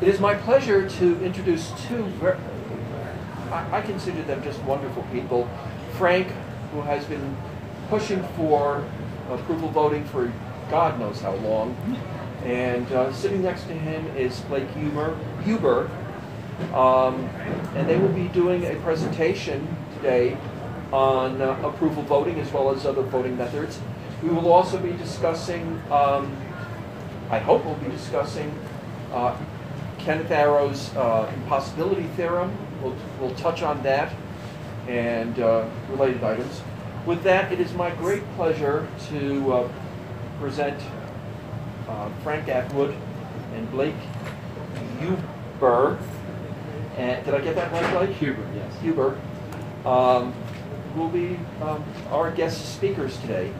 It is my pleasure to introduce two, ver- I, I consider them just wonderful people. Frank, who has been pushing for approval voting for God knows how long. And uh, sitting next to him is Blake Huber, Huber um, and they will be doing a presentation today on uh, approval voting as well as other voting methods. We will also be discussing, um, I hope we'll be discussing uh, Kenneth Arrow's uh, impossibility theorem. We'll, we'll touch on that and uh, related items. With that, it is my great pleasure to uh, present uh, Frank Atwood and Blake Huber. And did I get that right, Blake? Huber, yes. Huber, um, who will be um, our guest speakers today.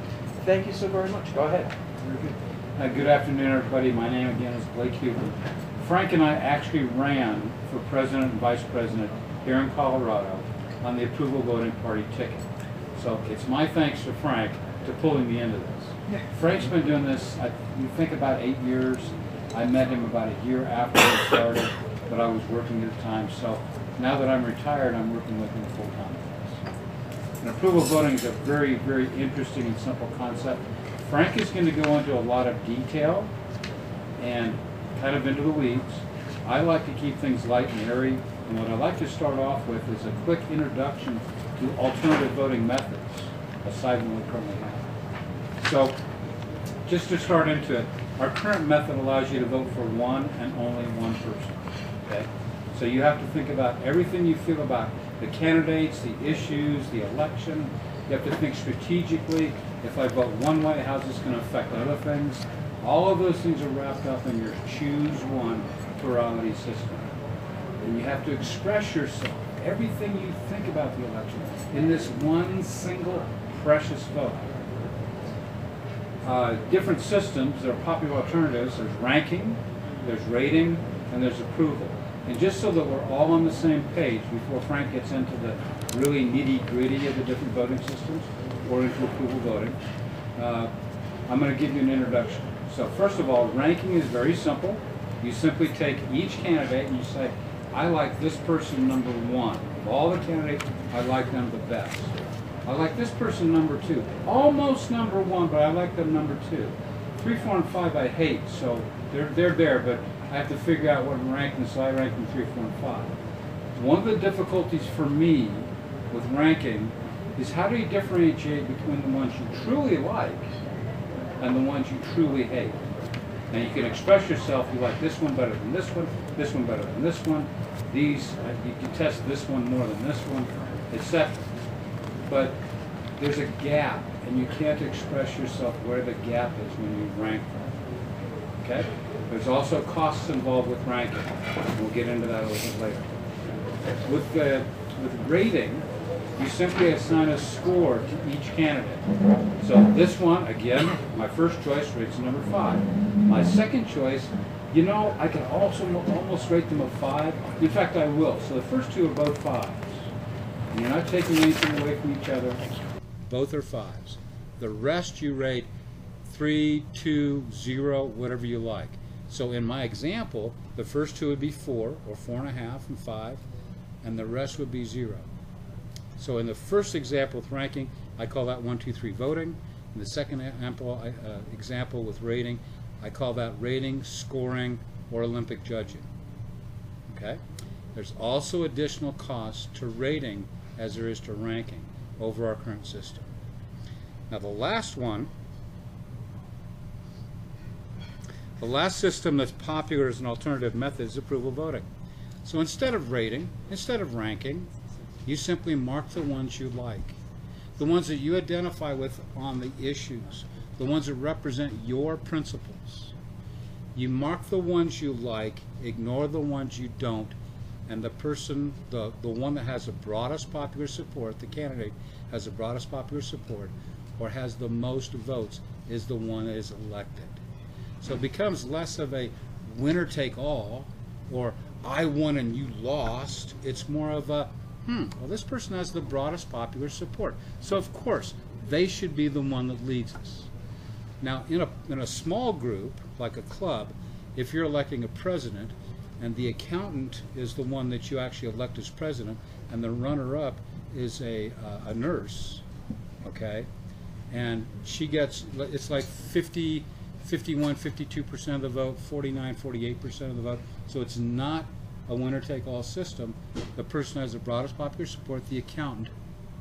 Thank you so very much. Go ahead. Very good. Uh, good afternoon, everybody. My name again is Blake Huber. Frank and I actually ran for president and vice president here in Colorado on the approval voting party ticket. So it's my thanks to Frank to pulling me into this. Frank's been doing this, I you think about eight years. I met him about a year after he started, but I was working at the time. So now that I'm retired, I'm working with him full time. And approval voting is a very, very interesting and simple concept. Frank is going to go into a lot of detail and kind of into the weeds. I like to keep things light and airy, and what I like to start off with is a quick introduction to alternative voting methods, aside from what we currently have. So, just to start into it, our current method allows you to vote for one and only one person. Okay? So you have to think about everything you feel about the candidates, the issues, the election. You have to think strategically. If I vote one way, how's this going to affect other things? All of those things are wrapped up in your choose one plurality system. And you have to express yourself, everything you think about the election, in this one single precious vote. Uh, different systems, there are popular alternatives. There's ranking, there's rating, and there's approval. And just so that we're all on the same page before Frank gets into the really nitty gritty of the different voting systems or into approval voting, uh, I'm going to give you an introduction. So first of all, ranking is very simple. You simply take each candidate and you say, I like this person number one. Of all the candidates, I like them the best. I like this person number two. Almost number one, but I like them number two. Three, four, and five I hate, so they're, they're there, but I have to figure out what I'm ranking, so I rank them three, four, and five. One of the difficulties for me with ranking is how do you differentiate between the ones you truly like and the ones you truly hate? And you can express yourself, you like this one better than this one, this one better than this one, these, uh, you can test this one more than this one, etc. But there's a gap, and you can't express yourself where the gap is when you rank them. Okay? There's also costs involved with ranking. We'll get into that a little bit later. With, the, with grading, you simply assign a score to each candidate. So this one, again, my first choice rates number five. My second choice, you know, I can also almost rate them a five. In fact, I will. So the first two are both fives. And you're not taking anything away from each other. Both are fives. The rest you rate three, two, zero, whatever you like. So in my example, the first two would be four, or four and a half, and five, and the rest would be zero. So in the first example with ranking, I call that one, two, three voting. In the second example, uh, example with rating, I call that rating, scoring, or Olympic judging. Okay? There's also additional costs to rating as there is to ranking over our current system. Now the last one, the last system that's popular as an alternative method is approval voting. So instead of rating, instead of ranking, you simply mark the ones you like, the ones that you identify with on the issues, the ones that represent your principles. You mark the ones you like, ignore the ones you don't, and the person, the, the one that has the broadest popular support, the candidate has the broadest popular support, or has the most votes, is the one that is elected. So it becomes less of a winner take all or I won and you lost. It's more of a, hmm, well, this person has the broadest popular support. So, of course, they should be the one that leads us. Now, in a, in a small group, like a club, if you're electing a president, And the accountant is the one that you actually elect as president, and the runner-up is a, uh, a nurse, okay? And she gets, it's like 50, 51, 52% of the vote, 49, 48% of the vote. So it's not a winner-take-all system. The person has the broadest popular support, the accountant,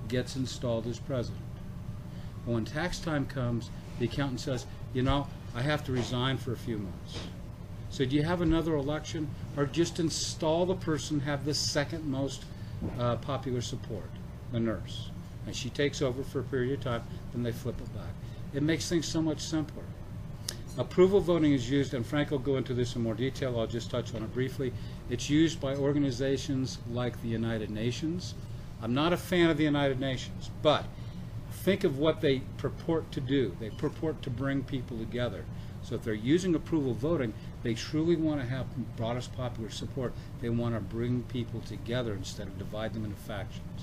gets installed as president. But when tax time comes, the accountant says, you know, I have to resign for a few months. So do you have another election, or just install the person have the second most uh, popular support, the nurse, and she takes over for a period of time, then they flip it back. It makes things so much simpler. Approval voting is used, and Frank will go into this in more detail. I'll just touch on it briefly. It's used by organizations like the United Nations. I'm not a fan of the United Nations, but think of what they purport to do. They purport to bring people together. So if they're using approval voting, they truly want to have broadest popular support. They want to bring people together instead of divide them into factions.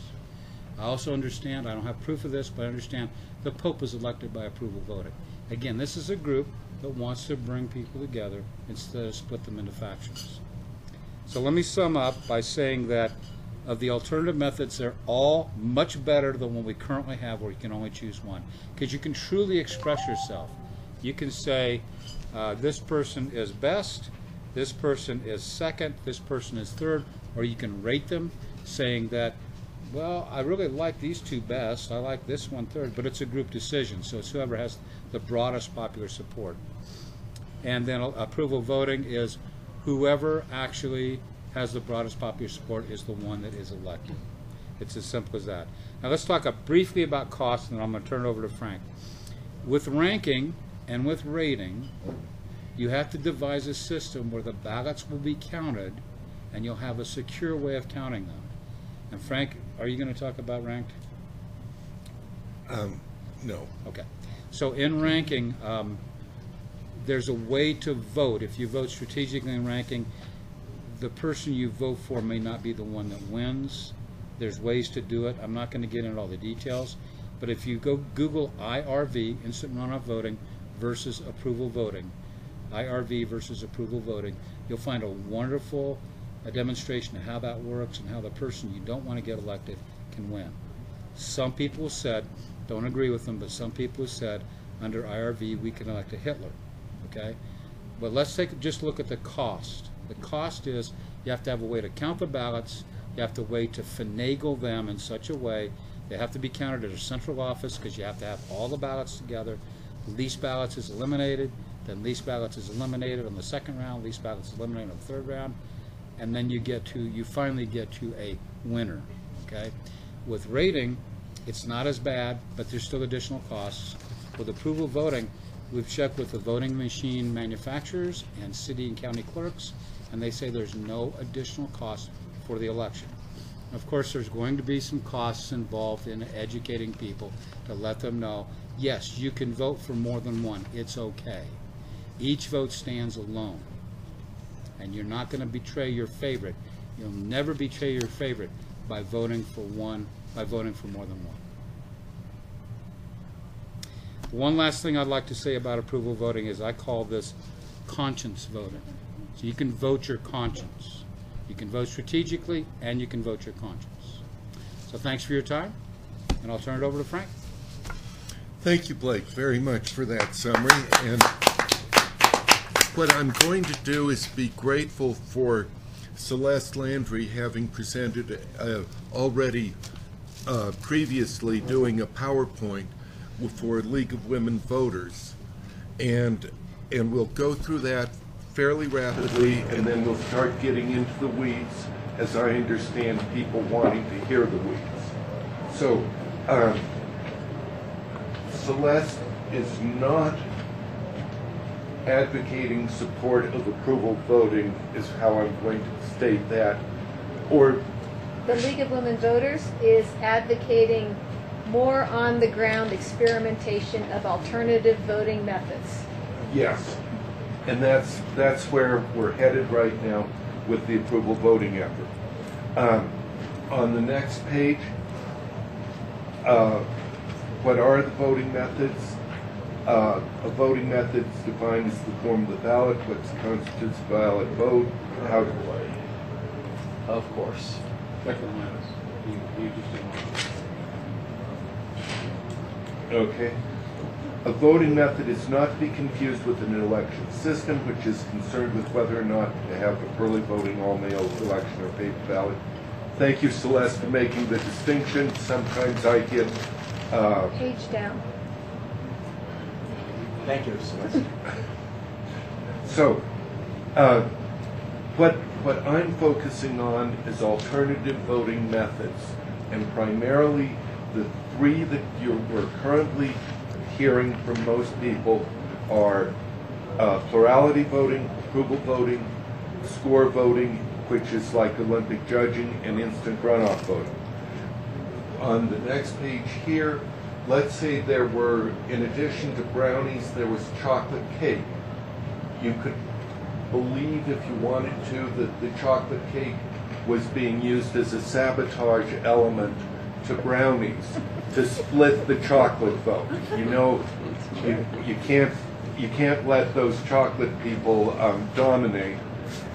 I also understand, I don't have proof of this, but I understand the Pope is elected by approval voting. Again, this is a group that wants to bring people together instead of split them into factions. So let me sum up by saying that of the alternative methods, they're all much better than what we currently have where you can only choose one. Because you can truly express yourself. You can say, uh, this person is best, this person is second, this person is third, or you can rate them saying that, well, I really like these two best, I like this one third, but it's a group decision, so it's whoever has the broadest popular support. And then approval voting is whoever actually has the broadest popular support is the one that is elected. It's as simple as that. Now let's talk briefly about costs, and then I'm going to turn it over to Frank. With ranking and with rating, you have to devise a system where the ballots will be counted, and you'll have a secure way of counting them. And Frank, are you going to talk about ranked? Um, no. Okay. So in ranking, um, there's a way to vote. If you vote strategically in ranking, the person you vote for may not be the one that wins. There's ways to do it. I'm not going to get into all the details. But if you go Google IRV, instant runoff voting, versus approval voting, IRV versus approval voting, you'll find a wonderful a demonstration of how that works and how the person you don't want to get elected can win. Some people said, don't agree with them, but some people said under IRV we can elect a Hitler. Okay? But let's take just look at the cost. The cost is you have to have a way to count the ballots, you have to way to finagle them in such a way they have to be counted at a central office because you have to have all the ballots together. Least ballots is eliminated, then least ballots is eliminated on the second round, least ballots is eliminated on the third round, and then you get to, you finally get to a winner, okay? With rating, it's not as bad, but there's still additional costs. With approval voting, we've checked with the voting machine manufacturers and city and county clerks, and they say there's no additional cost for the election. Of course, there's going to be some costs involved in educating people to let them know, yes, you can vote for more than one. It's okay. Each vote stands alone. And you're not going to betray your favorite. You'll never betray your favorite by voting for one, by voting for more than one. One last thing I'd like to say about approval voting is I call this conscience voting. So you can vote your conscience. You can vote strategically and you can vote your conscience. So thanks for your time, and I'll turn it over to Frank. Thank you, Blake, very much for that summary. And what I'm going to do is be grateful for Celeste Landry having presented uh, already uh, previously doing a PowerPoint for League of Women Voters. And, and we'll go through that fairly rapidly, and then we'll start getting into the weeds as I understand people wanting to hear the weeds. So, um, Celeste is not advocating support of approval voting, is how I'm going to state that. Or, The League of Women Voters is advocating more on-the-ground experimentation of alternative voting methods. yes. And that's, that's where we're headed right now with the approval voting effort. Um, on the next page, uh, what are the voting methods? Uh, a voting method is defined as the form of the ballot, what constitutes a valid vote, how, Of course. Second last. You, you just didn't. Okay. A voting method is not to be confused with an election system, which is concerned with whether or not to have early voting, all-mail election, or paper ballot. Thank you, Celeste, for making the distinction. Sometimes I get, uh, Page down. Thank you, Celeste. so, uh, what, what I'm focusing on is alternative voting methods. And primarily, the three that you're, we're currently hearing from most people are uh, plurality voting, approval voting, score voting, which is like Olympic judging, and instant runoff voting. On the next page here, let's say there were, in addition to brownies, there was chocolate cake. You could believe, if you wanted to, that the chocolate cake was being used as a sabotage element to brownies to split the chocolate vote. You know, you, you can't you can't let those chocolate people um, dominate,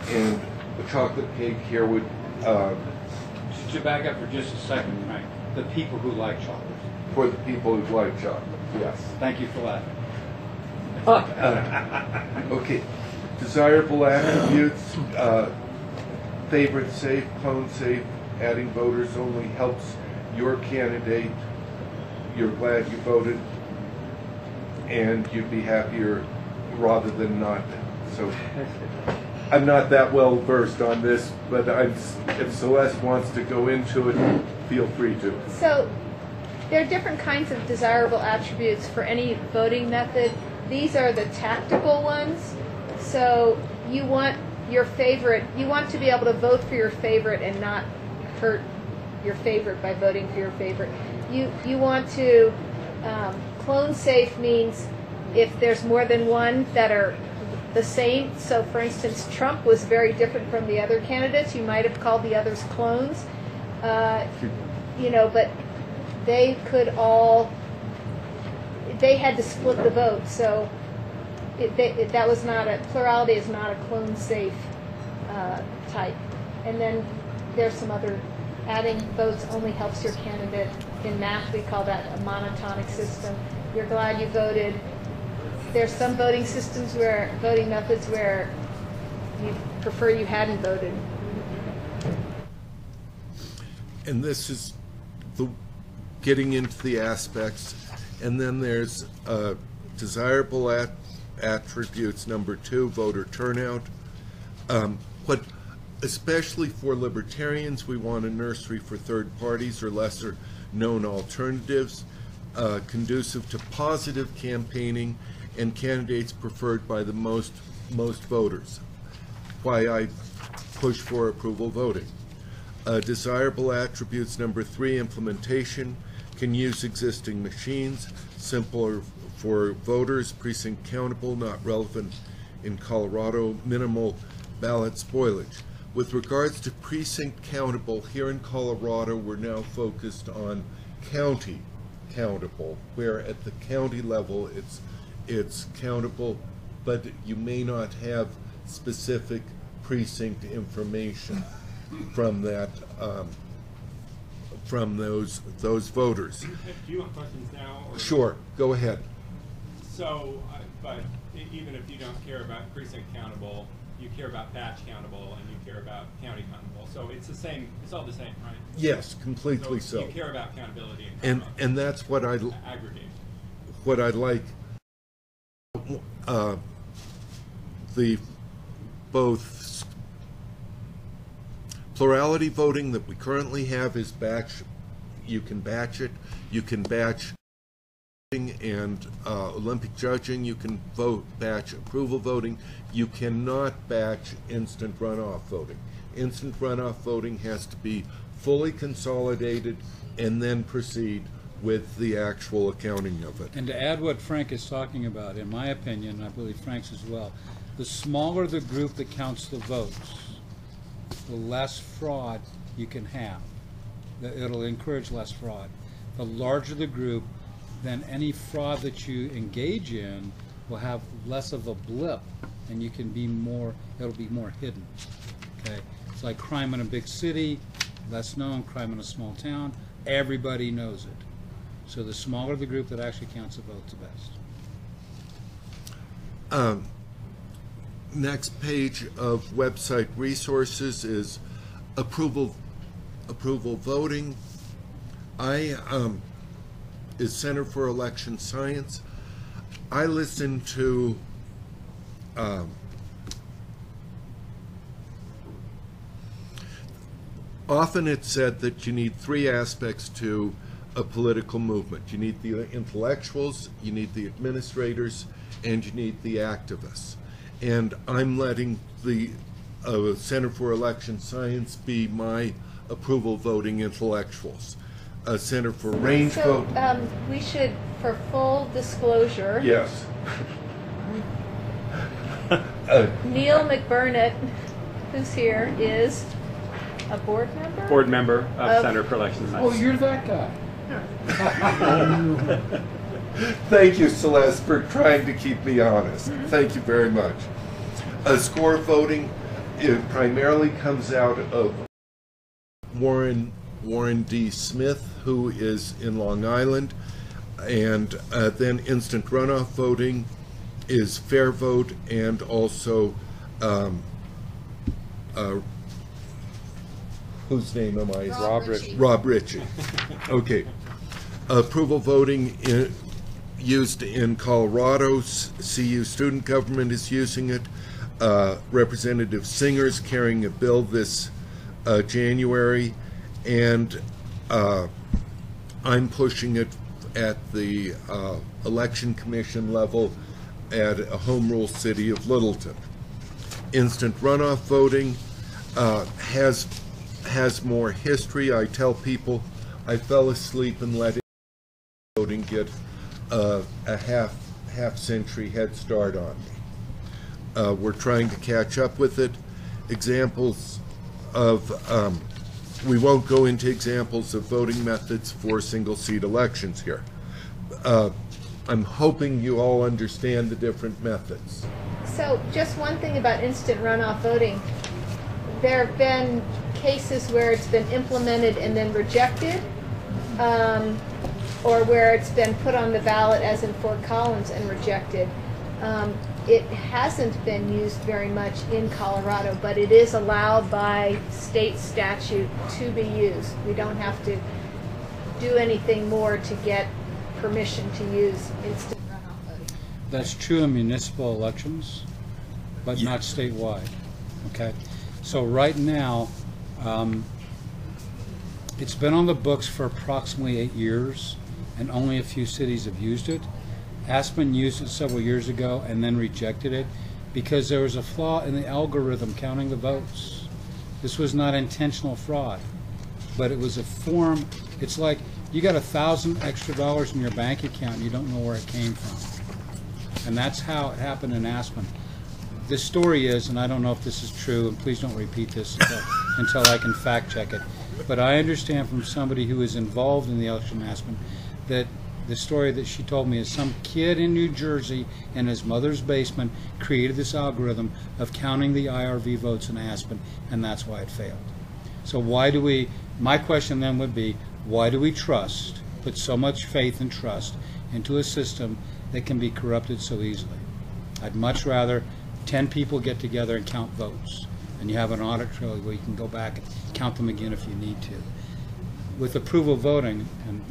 and the chocolate cake here would. Uh, To back up for just a second, Frank, the people who like chocolate. for the people who like chocolate, yes. Thank you for laughing. Okay, desirable attributes, uh, favorite safe, clone safe, adding voters only helps your candidate. You're glad you voted, and you'd be happier rather than not. So, I'm not that well versed on this, but I'm, if Celeste wants to go into it, feel free to. So there are different kinds of desirable attributes for any voting method. These are the tactical ones. So you want your favorite, you want to be able to vote for your favorite and not hurt your favorite by voting for your favorite. You, you want to, um, clone safe means if there's more than one that are the same. So for instance, Trump was very different from the other candidates. You might have called the others clones. Uh, you know, but they could all, they had to split the vote, so it, they, it, that was not a, plurality is not a clone safe uh, type. And then there's some other, adding votes only helps your candidate. In math, we call that a monotonic system. You're glad you voted. There's some voting systems where, voting methods where you prefer you hadn't voted. And this is the, getting into the aspects. And then there's desirable at, attributes, number two, voter turnout. Um, What, especially for libertarians, we want a nursery for third parties or lesser-known alternatives, uh, conducive to positive campaigning and candidates preferred by the most, most voters. Why I push for approval voting. Uh, Desirable attributes, number three, implementation, can use existing machines, simpler for voters, precinct countable, not relevant in Colorado, minimal ballot spoilage. With regards to precinct countable, here in Colorado, we're now focused on county countable, where at the county level, it's, it's countable, but you may not have specific precinct information from that, um, from those, those voters. Do you want questions now? Sure, go ahead. So, uh, but even if you don't care about precinct countable, you care about batch countable and you care about county countable. So it's the same, it's all the same, right? Yes, completely so. You care about countability and And, and that's what I, aggregate. what I like, uh, the, both plurality voting that we currently have is batch, you can batch it, you can batch and uh, Olympic judging, you can vote, batch approval voting, you cannot batch instant runoff voting. Instant runoff voting has to be fully consolidated and then proceed with the actual accounting of it. And to add what Frank is talking about, in my opinion, and I believe Frank's as well, the smaller the group that counts the votes, the less fraud you can have. It'll encourage less fraud. The larger the group, then any fraud that you engage in will have less of a blip and you can be more, it'll be more hidden. Okay? It's like crime in a big city, less known, crime in a small town, everybody knows it. So the smaller the group that actually counts the votes, the best. Um, Next page of website resources is approval, approval voting. I, um, is Center for Election Science. I listen to, um, often it's said that you need three aspects to a political movement. You need the intellectuals, you need the administrators, and you need the activists. And I'm letting the uh, Center for Election Science be my approval voting intellectuals. A Center for Range So, Vote. um, we should, for full disclosure. Yes. Uh, Neal McBurnett, who's here, is a board member? Board member of Of- Center for Election Oh, Science. you're that guy. Thank you, Celeste, for trying to keep me honest. Thank you very much. Uh, score voting it primarily comes out of Warren Warren D. Smith, who is in Long Island, and uh, then instant runoff voting is Fair Vote, and also um, uh, whose name am I? Rob Richie. Rob Richie. Okay. Approval voting i- used in Colorado. CU student government is using it. Uh, Representative Singer's carrying a bill this uh, January, and uh, I'm pushing it at the uh, election commission level at a home rule city of Littleton instant runoff voting uh, has has more history. I tell people I fell asleep and let voting get uh, a half half century head start on me. Uh, we're trying to catch up with it. Examples of um, we won't go into examples of voting methods for single seat elections here. Uh, I'm hoping you all understand the different methods. So, just one thing about instant runoff voting. There have been cases where it's been implemented and then rejected, um, or where it's been put on the ballot, as in Fort Collins, and rejected. Um, it hasn't been used very much in Colorado, but it is allowed by state statute to be used. We don't have to do anything more to get permission to use instant runoff voting. That's true in municipal elections, but not statewide, okay? So right now, um, it's been on the books for approximately eight years, and only a few cities have used it. Aspen used it several years ago and then rejected it because there was a flaw in the algorithm counting the votes. This was not intentional fraud, but it was a form, it's like you got a thousand extra dollars in your bank account and you don't know where it came from. And that's how it happened in Aspen. The story is, and I don't know if this is true, and please don't repeat this until, until I can fact check it, but I understand from somebody who is involved in the election in Aspen that the story that she told me is some kid in New Jersey in his mother's basement created this algorithm of counting the IRV votes in Aspen, and that's why it failed. So why do we, my question then would be, why do we trust, put so much faith and trust into a system that can be corrupted so easily? I'd much rather ten people get together and count votes, and you have an audit trail where you can go back and count them again if you need to. With approval voting, and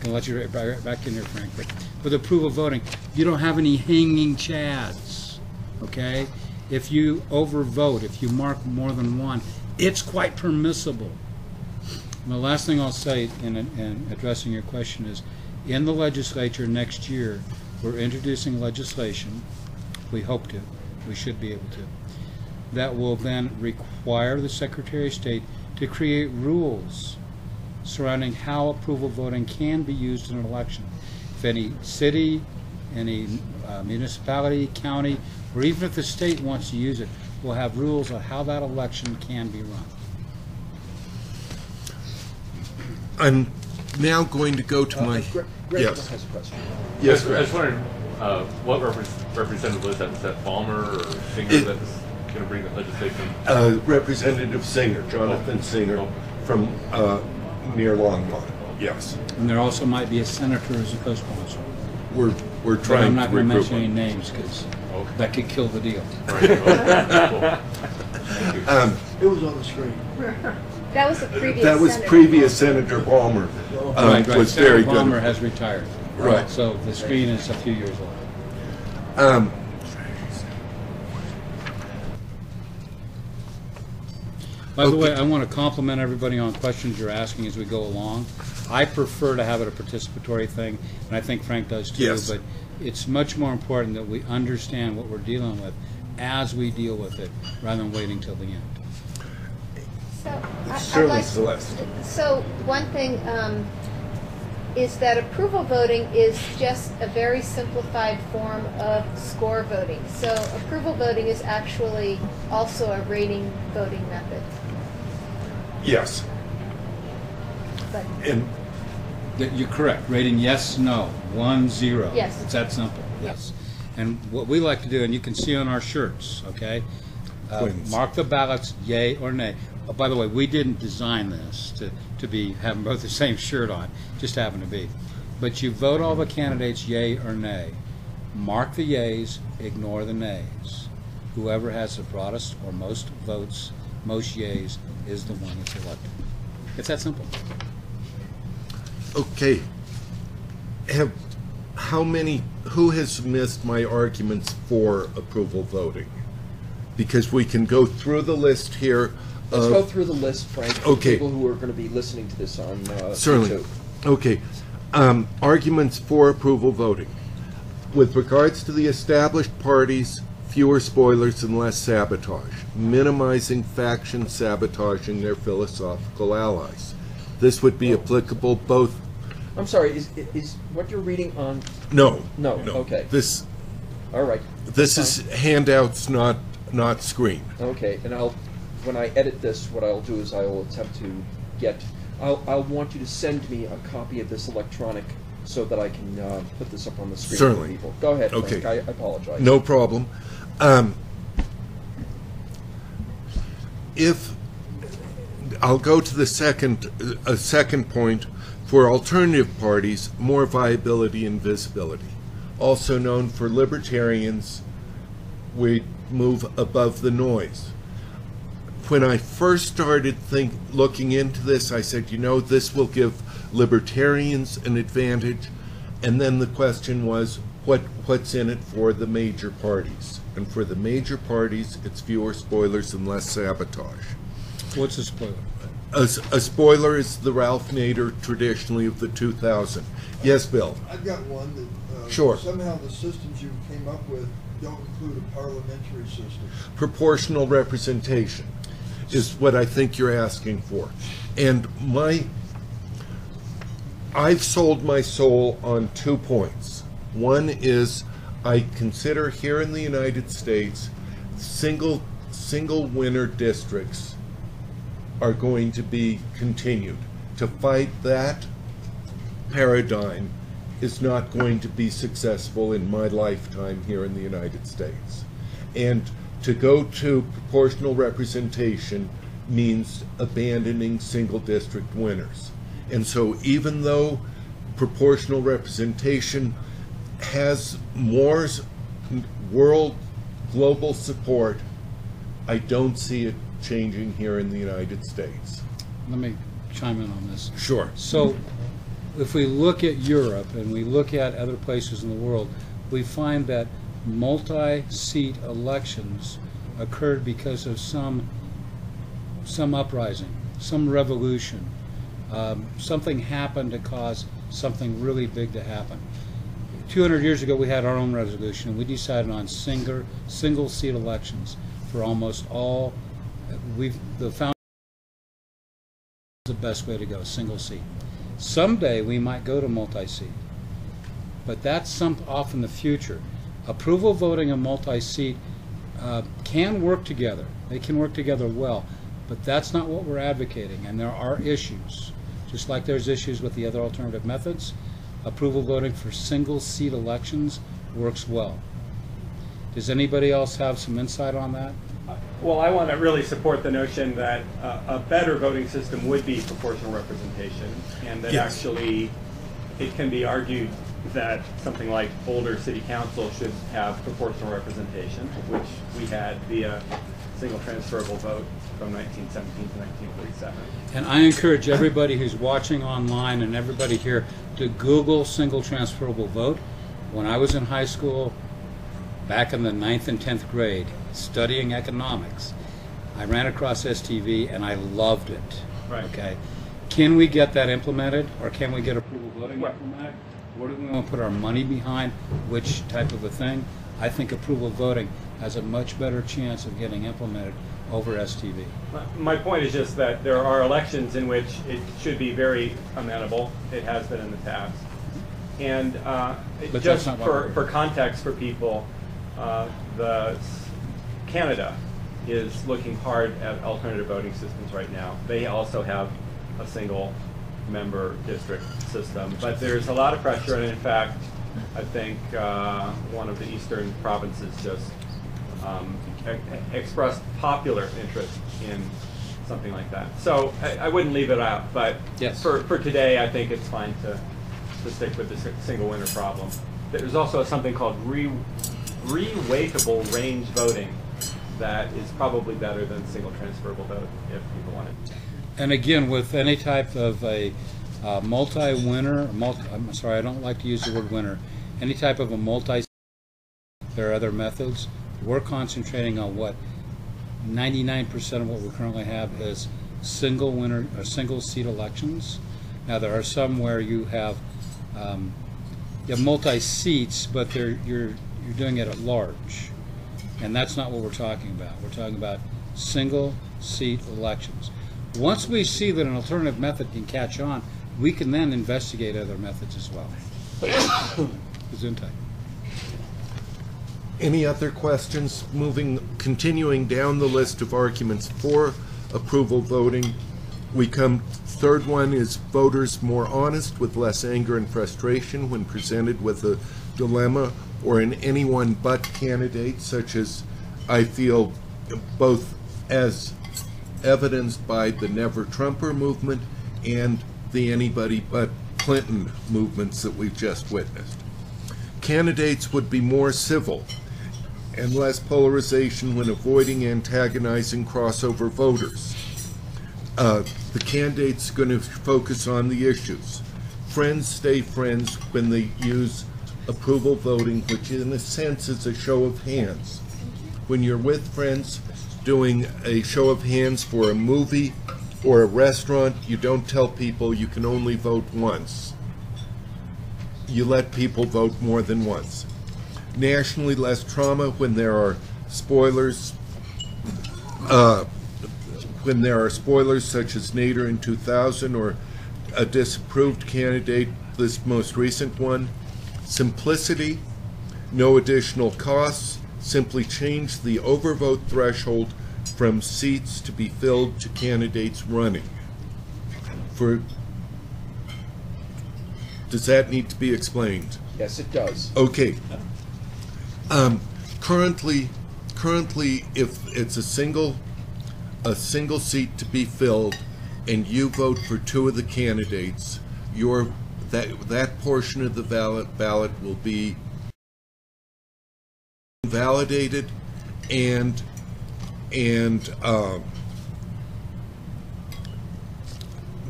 Gonna let you right right back in here, Frank, but with approval voting, you don't have any hanging chads, okay? If you overvote, if you mark more than one, it's quite permissible. And the last thing I'll say in, in addressing your question is, in the legislature next year, we're introducing legislation, we hope to, we should be able to, that will then require the Secretary of State to create rules surrounding how approval voting can be used in an election. If any city, any uh, municipality, county, or even if the state wants to use it, will have rules on how that election can be run. I'm now going to go to Uh, my. Gre- Greg Yes. has a question. Yes, I Greg. just wondered, uh, what repres- representative was that? Was that Balmer or Singer It- that's going to bring the legislation? Uh, Representative Singer, Jonathan Singer, from uh, near Longmont. Yes, And there also might be a senator as a co-sponsor. we're we're But trying I'm to not going to recruit mention any one. names because Okay. that could kill the deal. Right, okay, cool. Thank you. Um, It was on the screen. That was the previous that was senator. previous Senator Balmer. Um, right, right. was Senator very Balmer good. has retired. Right. So the screen is a few years old. Um, By the way, I want to compliment everybody on questions you're asking as we go along. I prefer to have it a participatory thing, and I think Frank does too. Yes. But it's much more important that we understand what we're dealing with as we deal with it, rather than waiting till the end. So, I- I'd Surely, like- Celeste. So, one thing um, is that approval voting is just a very simplified form of score voting. So, approval voting is actually also a rating voting method. Yes, But and That You're correct. Rating yes, no, one, zero. Yes. It's that simple, yes. And what we like to do, and you can see on our shirts, okay? uh, Please. Mark the ballots, yay or nay. Oh, By the way, we didn't design this to, to be, having both the same shirt on, just happened to be. But you vote all the candidates yay or nay. Mark the yays, ignore the nays. Whoever has the broadest or most votes, most yays, is the one that's elected. It's that simple. okay. Have how many? Who has missed my arguments for approval voting? Because we can go through the list here. Let's of- go through the list, Frank. for Okay. People who are going to be listening to this on uh, Certainly. YouTube. Okay. Um, arguments for approval voting. With regards to the established parties, fewer spoilers and less sabotage, minimizing factions sabotaging their philosophical allies. This would be applicable both. I'm sorry. Is is what you're reading on? No. No, No. okay. This All right. this is handouts, not not screen. Okay, and I'll, when I edit this, what I'll do is I will attempt to get, I'll, I'll want you to send me a copy of this electronic so that I can uh, put this up on the screen Certainly. for people. Go ahead, Okay. Frank. I apologize. No problem. Um, if I'll go to the second a second point for alternative parties, more viability and visibility. Also known for libertarians, we move above the noise. When I first started think looking into this, I said, you know, this will give libertarians an advantage. And then the question was, what what's in it for the major parties? And for the major parties, it's fewer spoilers and less sabotage. What's a spoiler? A spoiler is the Ralph Nader traditionally of the 2000. Yes, Bill. I've got one that. uh, Sure. Somehow the systems you came up with don't include a parliamentary system. proportional representation is what I think you're asking for. And my, I've sold my soul on two points. One is I consider here in the United States, single, single winner districts are going to be continued. To fight that paradigm is not going to be successful in my lifetime here in the United States. And to go to proportional representation means abandoning single district winners. And so even though proportional representation has more s- world global support, I don't see it changing here in the United States. Let me chime in on this. Sure. So, if we look at Europe and we look at other places in the world, we find that multi-seat elections occurred because of some some uprising, some revolution. Um, something happened to cause something really big to happen. 200 years ago, we had our own resolution. We decided on single single seat elections for almost all. We've the found the best way to go, single seat. Someday we might go to multi-seat, but that's some off in the future. Approval voting and multi-seat uh, can work together. They can work together well, but that's not what we're advocating, and there are issues. Just like there's issues with the other alternative methods, approval voting for single-seat elections works well. Does anybody else have some insight on that? Well, I want to really support the notion that uh, a better voting system would be proportional representation, and that Yes. actually, it can be argued that something like Boulder City Council should have proportional representation, which we had via single transferable vote from 1917 to 1947. And I encourage everybody who's watching online and everybody here to Google single transferable vote. When I was in high school, back in the ninth and tenth grade, studying economics, I ran across STV and I loved it. Right. Okay. Can we get that implemented, or can we get approval voting Right. implemented? Where do we want to put our money behind? Which type of a thing? I think approval voting has a much better chance of getting implemented over STV. My- My point is just that there are elections in which it should be very amenable. It has been in the past. And uh, just for, for context for people, uh, the Canada is looking hard at alternative voting systems right now. They also have a single member district system, but there's a lot of pressure, and in fact, I think uh, one of the eastern provinces just um, expressed popular interest in something like that. So I, I wouldn't leave it out, but Yes. for, for today, I think it's fine to, to stick with the single winner problem. There's also something called re, re-weightable range voting that is probably better than single transferable vote if people want it. And again, with any type of a uh, multi-winner, multi, I'm sorry, I don't like to use the word winner, any type of a multi, there are other methods. We're concentrating on what 99% of what we currently have is single winner, or single seat elections. Now, there are some where you have, um, you have multi-seats, but they're, you're, you're doing it at large. And that's not what we're talking about. We're talking about single seat elections. Once we see that an alternative method can catch on, we can then investigate other methods as well. Gesundheit. Any other questions? Moving, continuing down the list of arguments for approval voting, we come, third one is voters more honest with less anger and frustration when presented with a dilemma or an anyone but candidate, such as I feel both as evidenced by the Never Trumper movement and the anybody but Clinton movements that we've just witnessed. Candidates would be more civil and less polarization when avoiding antagonizing crossover voters. Uh, the candidate's going to focus on the issues. Friends stay friends when they use approval voting, which in a sense is a show of hands. When you're with friends doing a show of hands for a movie or a restaurant, you don't tell people you can only vote once. You let people vote more than once nationally less trauma when there are spoilers. Uh, when there are spoilers such as Nader in 2000 or a disapproved candidate, this most recent one. Simplicity, no additional costs, simply change the overvote threshold from seats to be filled to candidates running. For does that need to be explained? Yes, it does. Okay. Um, currently, currently, if it's a single, a single seat to be filled, and you vote for two of the candidates, your that that portion of the ballot ballot will be validated, and and um,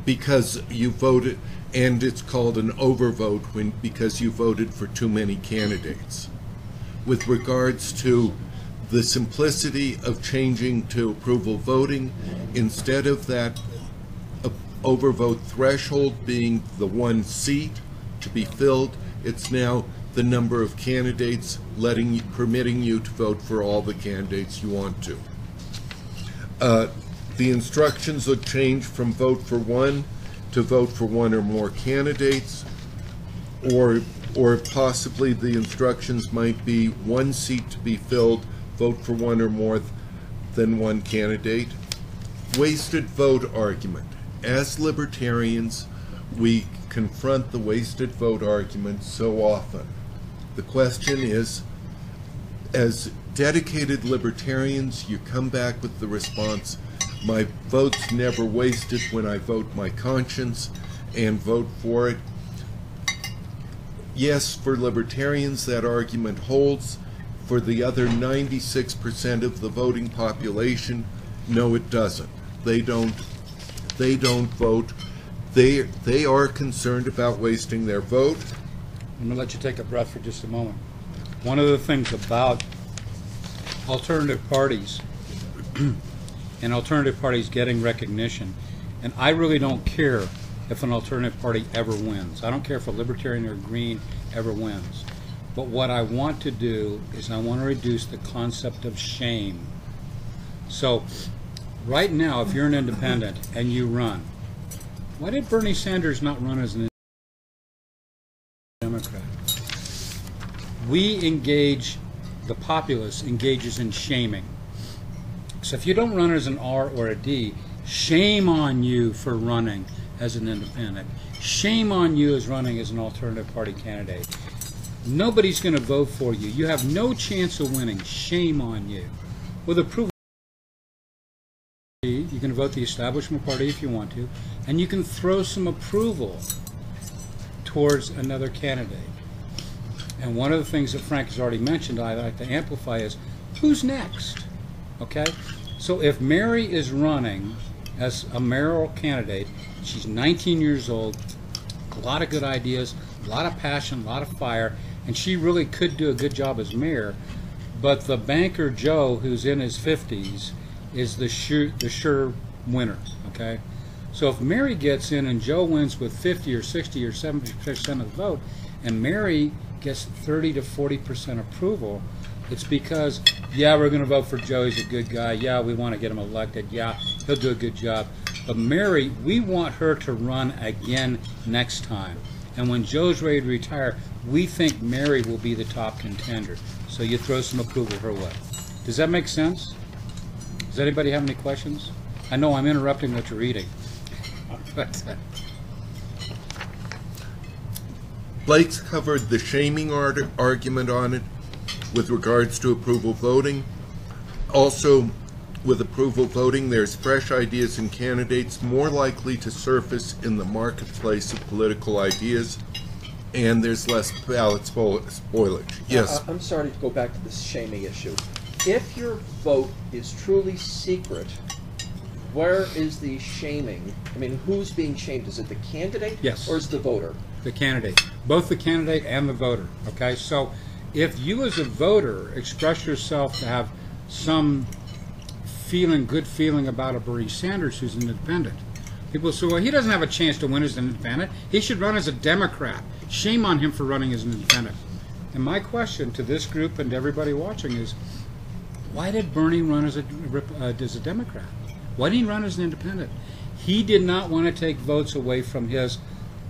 because you voted, and it's called an overvote when because you voted for too many candidates with regards to the simplicity of changing to approval voting instead of that overvote threshold being the one seat to be filled it's now the number of candidates letting you, permitting you to vote for all the candidates you want to. Uh, the instructions would change from vote for one to vote for one or more candidates or, or possibly the instructions might be one seat to be filled, vote for one or more th- than one candidate. Wasted vote argument. As libertarians, we confront the wasted vote argument so often. The question is, as dedicated libertarians, you come back with the response, my vote's never wasted when I vote my conscience and vote for it. Yes, for libertarians, that argument holds. For the other 96% of the voting population, no, it doesn't. They don't, they don't vote. They, they are concerned about wasting their vote. I'm going to let you take a breath for just a moment. One of the things about alternative parties and alternative parties getting recognition, and I really don't care if an alternative party ever wins. I don't care if a libertarian or green ever wins. But what I want to do is I want to reduce the concept of shame. So, right now, if you're an independent and you run, why did Bernie Sanders not run as an Democrat? We engage, the populace engages in shaming. So if you don't run as an R or a D, shame on you for running as an independent. Shame on you as running as an alternative party candidate. Nobody's going to vote for you. You have no chance of winning. Shame on you. With approval, you can vote the establishment party if you want to, and you can throw some approval towards another candidate. And one of the things that Frank has already mentioned, I'd like to amplify is who's next? Okay? So if Mary is running as a mayoral candidate, she's 19 years old, a lot of good ideas, a lot of passion, a lot of fire, and she really could do a good job as mayor. But the banker Joe, who's in his 50s, is the sure, the sure winner. Okay? So if Mary gets in and Joe wins with 50 or 60 or 70 percent of the vote, and Mary gets 30 to 40 percent approval, it's because yeah, we're going to vote for Joe. He's a good guy. Yeah, we want to get him elected. Yeah, he'll do a good job. But Mary, we want her to run again next time. And when Joe's ready to retire, we think Mary will be the top contender. So you throw some approval her way. Does that make sense? Does anybody have any questions? I know I'm interrupting what you're uh, Blake's covered the shaming argument on it with regards to approval voting. Also, with approval voting, there's fresh ideas and candidates more likely to surface in the marketplace of political ideas, and there's less ballot spo- spoilage. Uh, yes, I- I'm sorry to go back to this shaming issue. If your vote is truly secret, where is the shaming? I mean, who's being shamed? Is it the candidate? Yes. Or is it the voter? the candidate, both the candidate and the voter. Okay, so if you as a voter express yourself to have some feeling, good feeling about a Bernie Sanders who's an independent, people say, well, he doesn't have a chance to win as an independent. He should run as a Democrat. Shame on him for running as an independent. And my question to this group and to everybody watching is, why did Bernie run as a uh, as a Democrat? Why didn't he run as an independent? He did not want to take votes away from his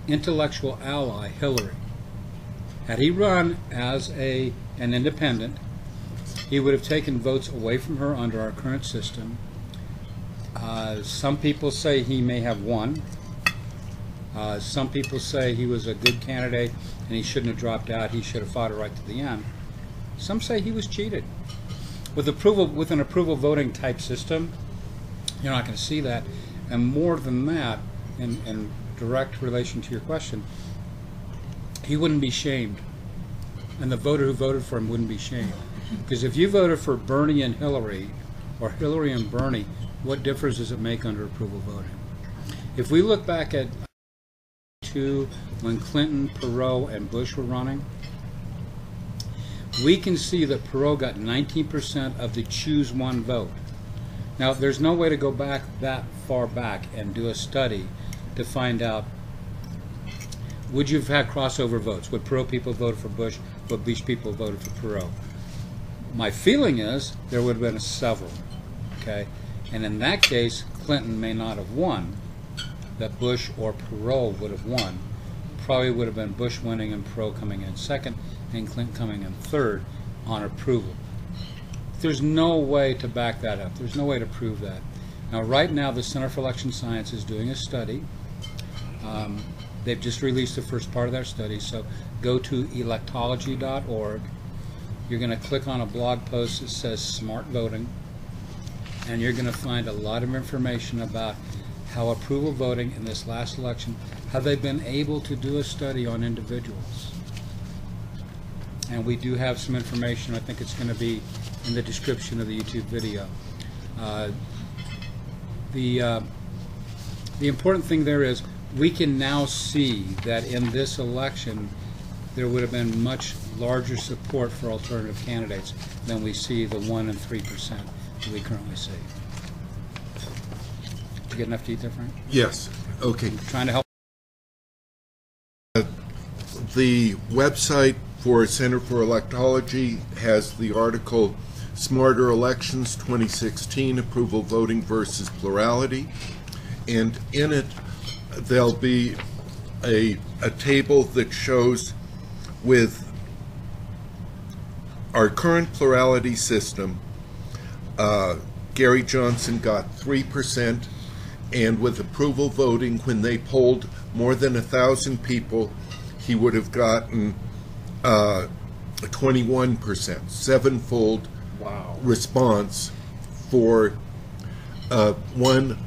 intellectual ally, Hillary. Had he run as a an independent, he would have taken votes away from her under our current system. Uh, some people say he may have won. Uh, some people say he was a good candidate and he shouldn't have dropped out. He should have fought it right to the end. Some say he was cheated. With approval, with an approval voting type system, you're not going to see that. And more than that, in, in direct relation to your question, he wouldn't be shamed. And the voter who voted for him wouldn't be shamed. Because if you voted for Bernie and Hillary, or Hillary and Bernie, what difference does it make under approval voting? If we look back at two, when Clinton, Perot, and Bush were running, we can see that Perot got 19% of the choose one vote. Now, there's no way to go back that far back and do a study to find out would you have had crossover votes? Would Perot people vote for Bush? Would Bush people voted for Perot? My feeling is there would have been a several. Okay, and in that case, Clinton may not have won. That Bush or Perot would have won. Probably would have been Bush winning and Perot coming in second, and Clinton coming in third on approval. There's no way to back that up. There's no way to prove that. Now, right now, the Center for Election Science is doing a study. Um, They've just released the first part of their study, so go to electology.org. You're going to click on a blog post that says Smart Voting, and you're going to find a lot of information about how approval voting in this last election, how they've been able to do a study on individuals. And we do have some information, I think it's going to be in the description of the YouTube video. Uh, the, uh, the important thing there is we can now see that in this election there would have been much larger support for alternative candidates than we see the 1 and 3 percent that we currently see. Did you get enough to eat there, Frank? Yes, okay. Trying to help. The website for Center for Electology has the article Smarter Elections 2016 Approval Voting versus Plurality. And in it, there'll be a, a table that shows with our current plurality system, uh, Gary Johnson got 3%, and with approval voting, when they polled more than a thousand people, he would have gotten uh, 21%, sevenfold Wow. response for uh, one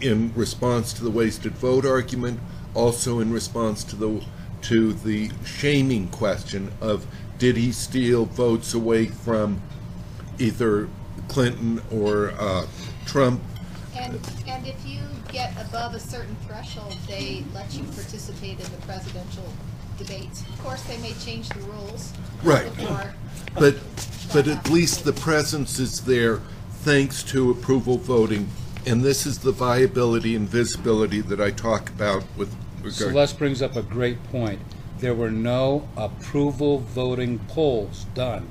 in response to the wasted vote argument, also in response to the to the shaming question of did he steal votes away from either Clinton or uh, Trump? And, and if you get above a certain threshold, they let you participate in the presidential debates. Of course, they may change the rules. Right. Before, But but at least the presence is there thanks to approval voting, and this is the viability and visibility that I talk about with regard. Celeste brings up a great point. There were no approval voting polls done.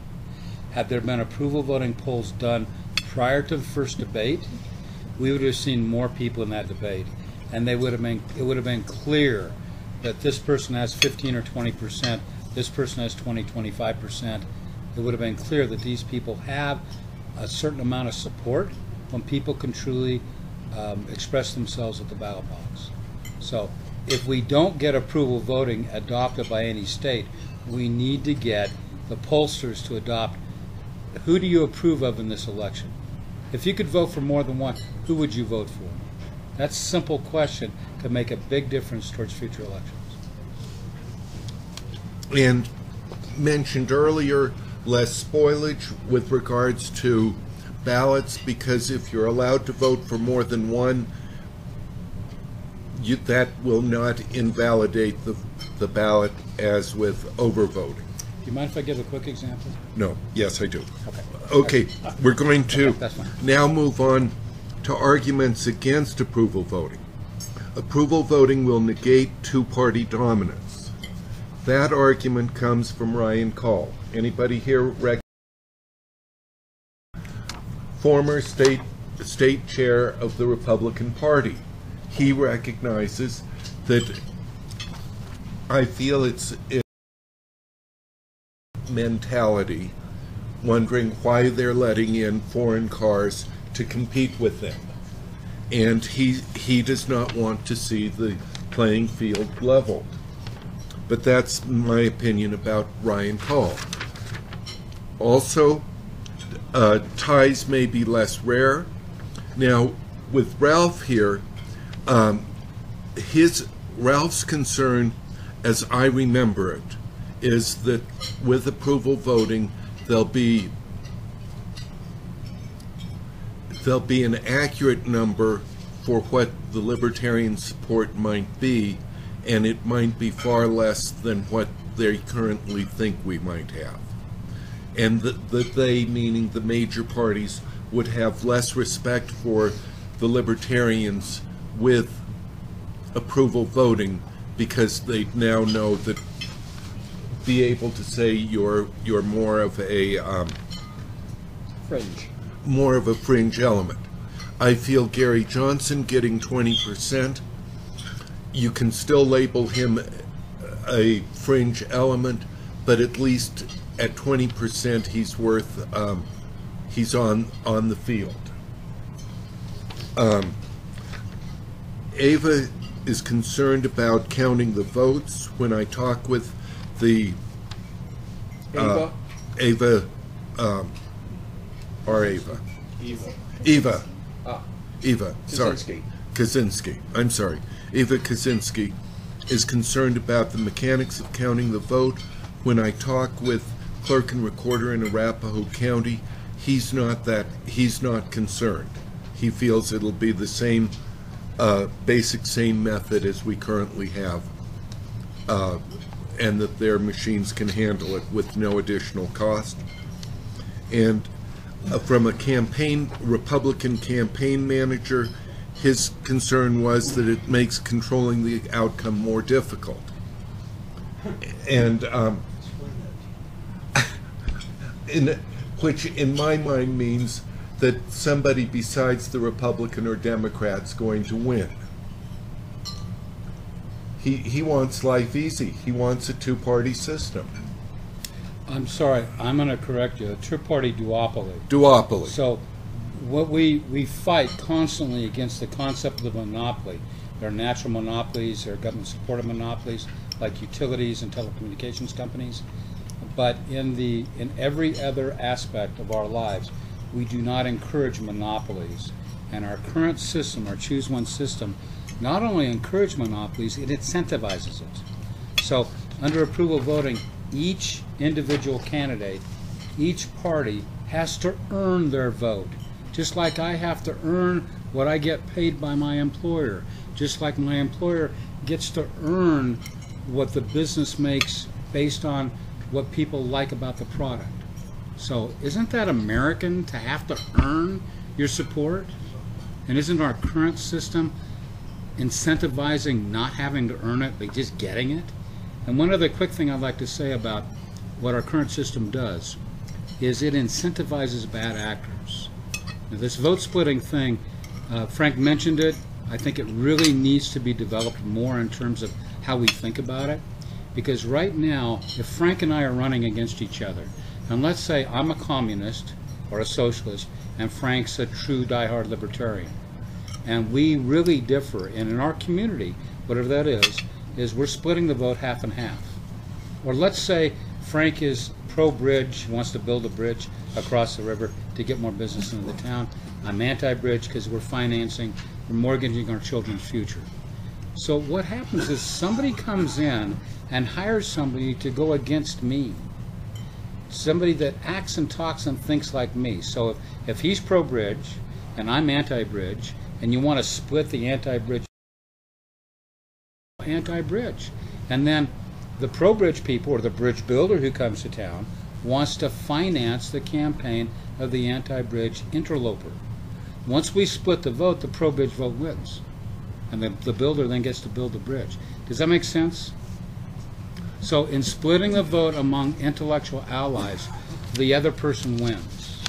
Had there been approval voting polls done prior to the first debate, we would have seen more people in that debate. And they would have been, it would have been clear that this person has 15 or 20 percent, this person has 20, 25 percent. It would have been clear that these people have a certain amount of support when people can truly um, express themselves at the ballot box. So if we don't get approval voting adopted by any state, we need to get the pollsters to adopt who do you approve of in this election? If you could vote for more than one, who would you vote for? That's a simple question could make a big difference towards future elections. And mentioned earlier, less spoilage with regards to ballots, because if you're allowed to vote for more than one, you, that will not invalidate the, the ballot as with overvoting. Do you mind if I give a quick example? No, yes, I do. Okay. Okay, we're going to That's fine. now move on to arguments against approval voting. Approval voting will negate two-party dominance. That argument comes from Ryan Call. Anybody here rec- former state state chair of the Republican Party. He recognizes that I feel it's it mentality wondering why they're letting in foreign cars to compete with them. And he he does not want to see the playing field leveled. But that's my opinion about Ryan Call. Also, uh, ties may be less rare. Now, with Ralph here, um, his Ralph's concern, as I remember it, is that with approval voting, there'll be there'll be an accurate number for what the libertarian support might be, and it might be far less than what they currently think we might have. And that, that they, meaning the major parties, would have less respect for the libertarians with approval voting because they now know that be able to say you're you're more of a um, Fringe. more of a fringe element. I feel Gary Johnson getting 20%. You can still label him a fringe element, but at least at 20% he's worth, um, he's on, on the field. Um, Ava is concerned about counting the votes. When I talk with the uh, Ava? Ava, um, or Ava, Eva. Eva, Ah, Eva, sorry. Kaczynski. Kaczynski, I'm sorry. Eva Kaczynski is concerned about the mechanics of counting the vote. When I talk with clerk and recorder in Arapahoe County, he's not that, he's not concerned. He feels it'll be the same, uh, basic same method as we currently have. Uh, and that their machines can handle it with no additional cost. And uh, from a campaign, Republican campaign manager, his concern was that it makes controlling the outcome more difficult. And, um, in, which in my mind means that somebody besides the Republican or Democrat's going to win. He, he wants life easy. He wants a two-party system. I'm sorry, I'm going to correct you. A two-party duopoly. Duopoly. So, what we, we fight constantly against the concept of monopoly. There are natural monopolies, there are government-supported monopolies, like utilities and telecommunications companies. But in the, in every other aspect of our lives, we do not encourage monopolies. And our current system, our Choose One system, not only encourages monopolies, it incentivizes it. So, under approval voting, each individual candidate, each party has to earn their vote. Just like I have to earn what I get paid by my employer. Just like my employer gets to earn what the business makes based on what people like about the product. So, isn't that American to have to earn your support? And isn't our current system incentivizing not having to earn it, but just getting it? And one other quick thing I'd like to say about what our current system does is it incentivizes bad actors. Now, this vote splitting thing, uh, Frank mentioned it. I think it really needs to be developed more in terms of how we think about it. Because right now, if Frank and I are running against each other, and let's say I'm a communist or a socialist, and Frank's a true diehard libertarian, and we really differ, and in our community, whatever that is, is we're splitting the vote half and half. Or let's say Frank is pro-bridge, wants to build a bridge across the river to get more business into the town. I'm anti-bridge because we're financing, we're mortgaging our children's future. So what happens is somebody comes in and hires somebody to go against me. Somebody that acts and talks and thinks like me. So if, if he's pro-bridge and I'm anti-bridge, and you want to split the anti-bridge anti-bridge. And then the pro-bridge people or the bridge builder who comes to town wants to finance the campaign of the anti-bridge interloper. Once we split the vote, the pro-bridge vote wins. And the, the builder then gets to build the bridge. Does that make sense? So in splitting a vote among intellectual allies, the other person wins.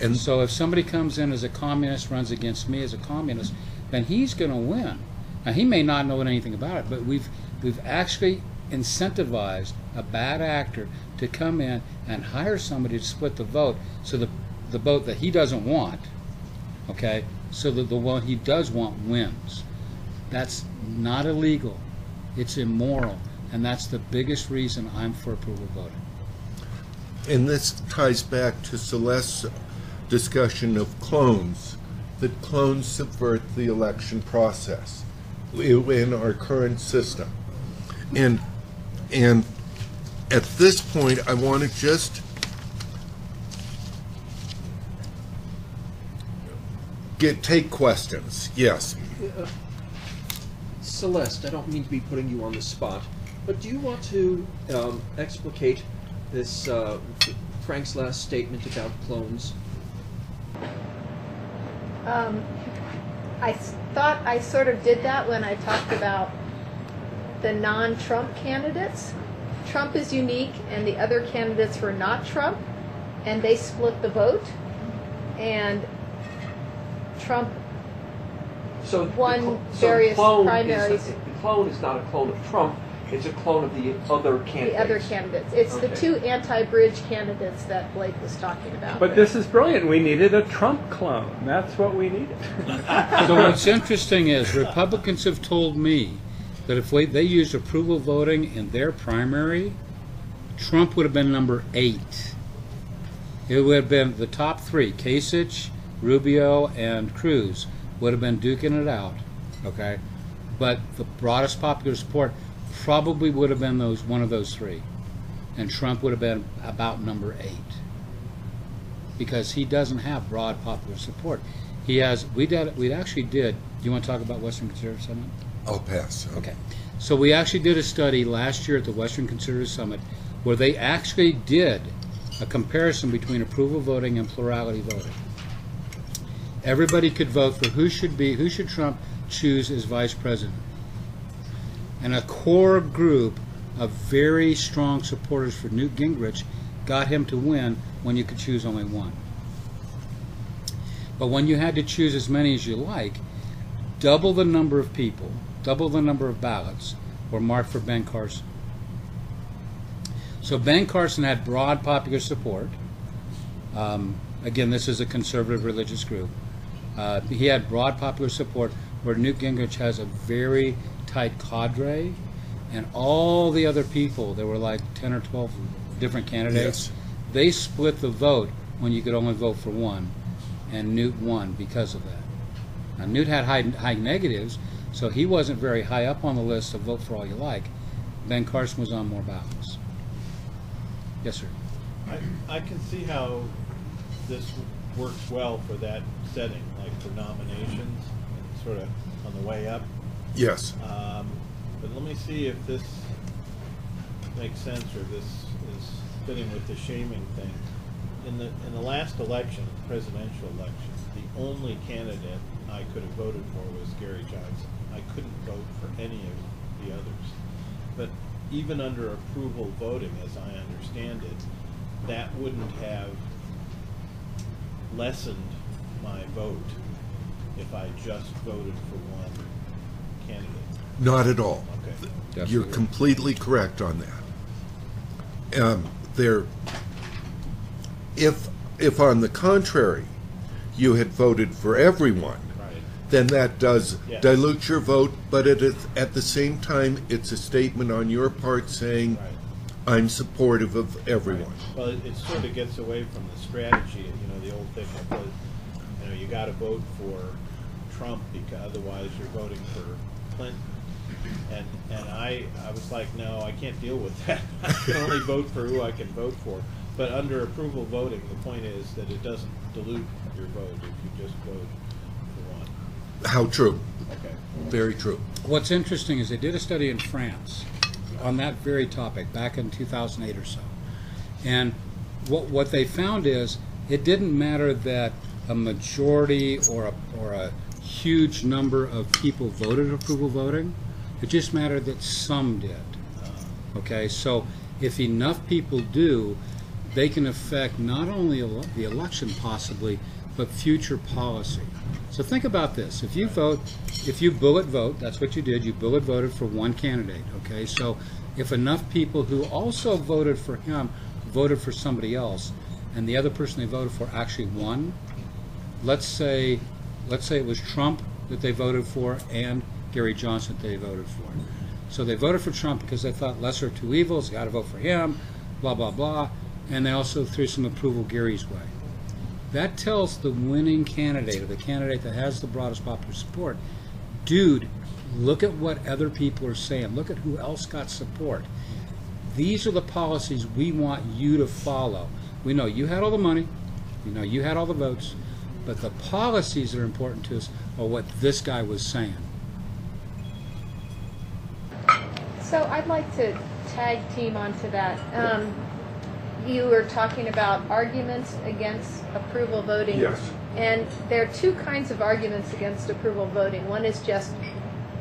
And so if somebody comes in as a communist, runs against me as a communist, then he's going to win. Now he may not know anything about it, but we've we've actually incentivized a bad actor to come in and hire somebody to split the vote, so the the vote that he doesn't want, okay, so that the one he does want wins. That's not illegal. It's immoral, and that's the biggest reason I'm for approval voting. And this ties back to Celeste's discussion of clones, that clones subvert the election process in our current system. And, and at this point, I want to just get, take questions, yes. Celeste, I don't mean to be putting you on the spot, but do you want to um, explicate this uh, Frank's last statement about clones? Um, I s- thought I sort of did that when I talked about the non-Trump candidates. Trump is unique, and the other candidates were not Trump, and they split the vote. And Trump, So the Won cl- so various clone is- primaries. the clone is not a clone of Trump; it's a clone of the other candidates. the other candidates, it's the two anti-bridge candidates that Blake was talking about. But this is brilliant. We needed a Trump clone. That's what we needed. So what's interesting is Republicans have told me that if we, they used approval voting in their primary, Trump would have been number eight. It would have been the top three: Kasich, Rubio, and Cruz would have been duking it out. Okay, but the broadest popular support probably would have been those one of those three, and Trump would have been about number eight because he doesn't have broad popular support. He has. We did. We actually did. Do you want to talk about Western Conservative Summit? I'll pass. Okay. So we actually did a study last year at the Western Conservative Summit where they actually did a comparison between approval voting and plurality voting. Everybody could vote for who should be who should Trump choose as vice president. And a core group of very strong supporters for Newt Gingrich got him to win when you could choose only one. But when you had to choose as many as you like, double the number of people, double the number of ballots were marked for Ben Carson. So Ben Carson had broad popular support. Um, again, this is a conservative religious group. Uh, he had broad popular support, where Newt Gingrich has a very tight cadre, and all the other people, there were like 10 or 12 different candidates, Yes. they split the vote when you could only vote for one, and Newt won because of that. Now, Newt had high, high negatives, so he wasn't very high up on the list of vote for all you like. Ben Carson was on more ballots. Yes, sir. I, I can see how this works well for that setting, like for nominations, sort of on the way up. Yes. Um, But let me see if this makes sense, or this is fitting with the shaming thing. In the, in the last election, presidential election, the only candidate I could have voted for was Gary Johnson. I couldn't vote for any of the others. But even under approval voting, as I understand it, that wouldn't have lessened my vote if I just voted for one. Not at all. Okay. You're Definitely. completely correct on that. Um, there, if, if on the contrary, you had voted for everyone, Right. then that does Yes. dilute your vote, but it is, at the same time, it's a statement on your part saying, Right. I'm supportive of everyone. Well, it, it sort of gets away from the strategy, you know, the old thing was, you know, you gotta vote for Trump because otherwise you're voting for Clinton. And, and I, I was like, no, I can't deal with that. I can only vote for who I can vote for. But under approval voting, the point is that it doesn't dilute your vote if you just vote for one. How true. Okay. Very true. What's interesting is they did a study in France on that very topic back in 2008 or so. And what, what they found is it didn't matter that a majority or a, or a huge number of people voted approval voting, it just mattered that some did. Okay, so if enough people do, they can affect not only the election possibly, but future policy. So think about this. If you vote, if you bullet vote, that's what you did, you bullet voted for one candidate, okay? So if enough people who also voted for him voted for somebody else, and the other person they voted for actually won, let's say, let's say it was Trump that they voted for and Gary Johnson that they voted for. So they voted for Trump because they thought lesser of two evils, got to vote for him, blah blah blah, and they also threw some approval Gary's way. That tells the winning candidate or the candidate that has the broadest popular support, dude, look at what other people are saying. Look at who else got support. These are the policies we want you to follow. We know you had all the money, you know you had all the votes, but the policies that are important to us are what this guy was saying. So I'd like to tag team onto that. Um, you were talking about arguments against approval voting. Yes. And there are two kinds of arguments against approval voting. One is just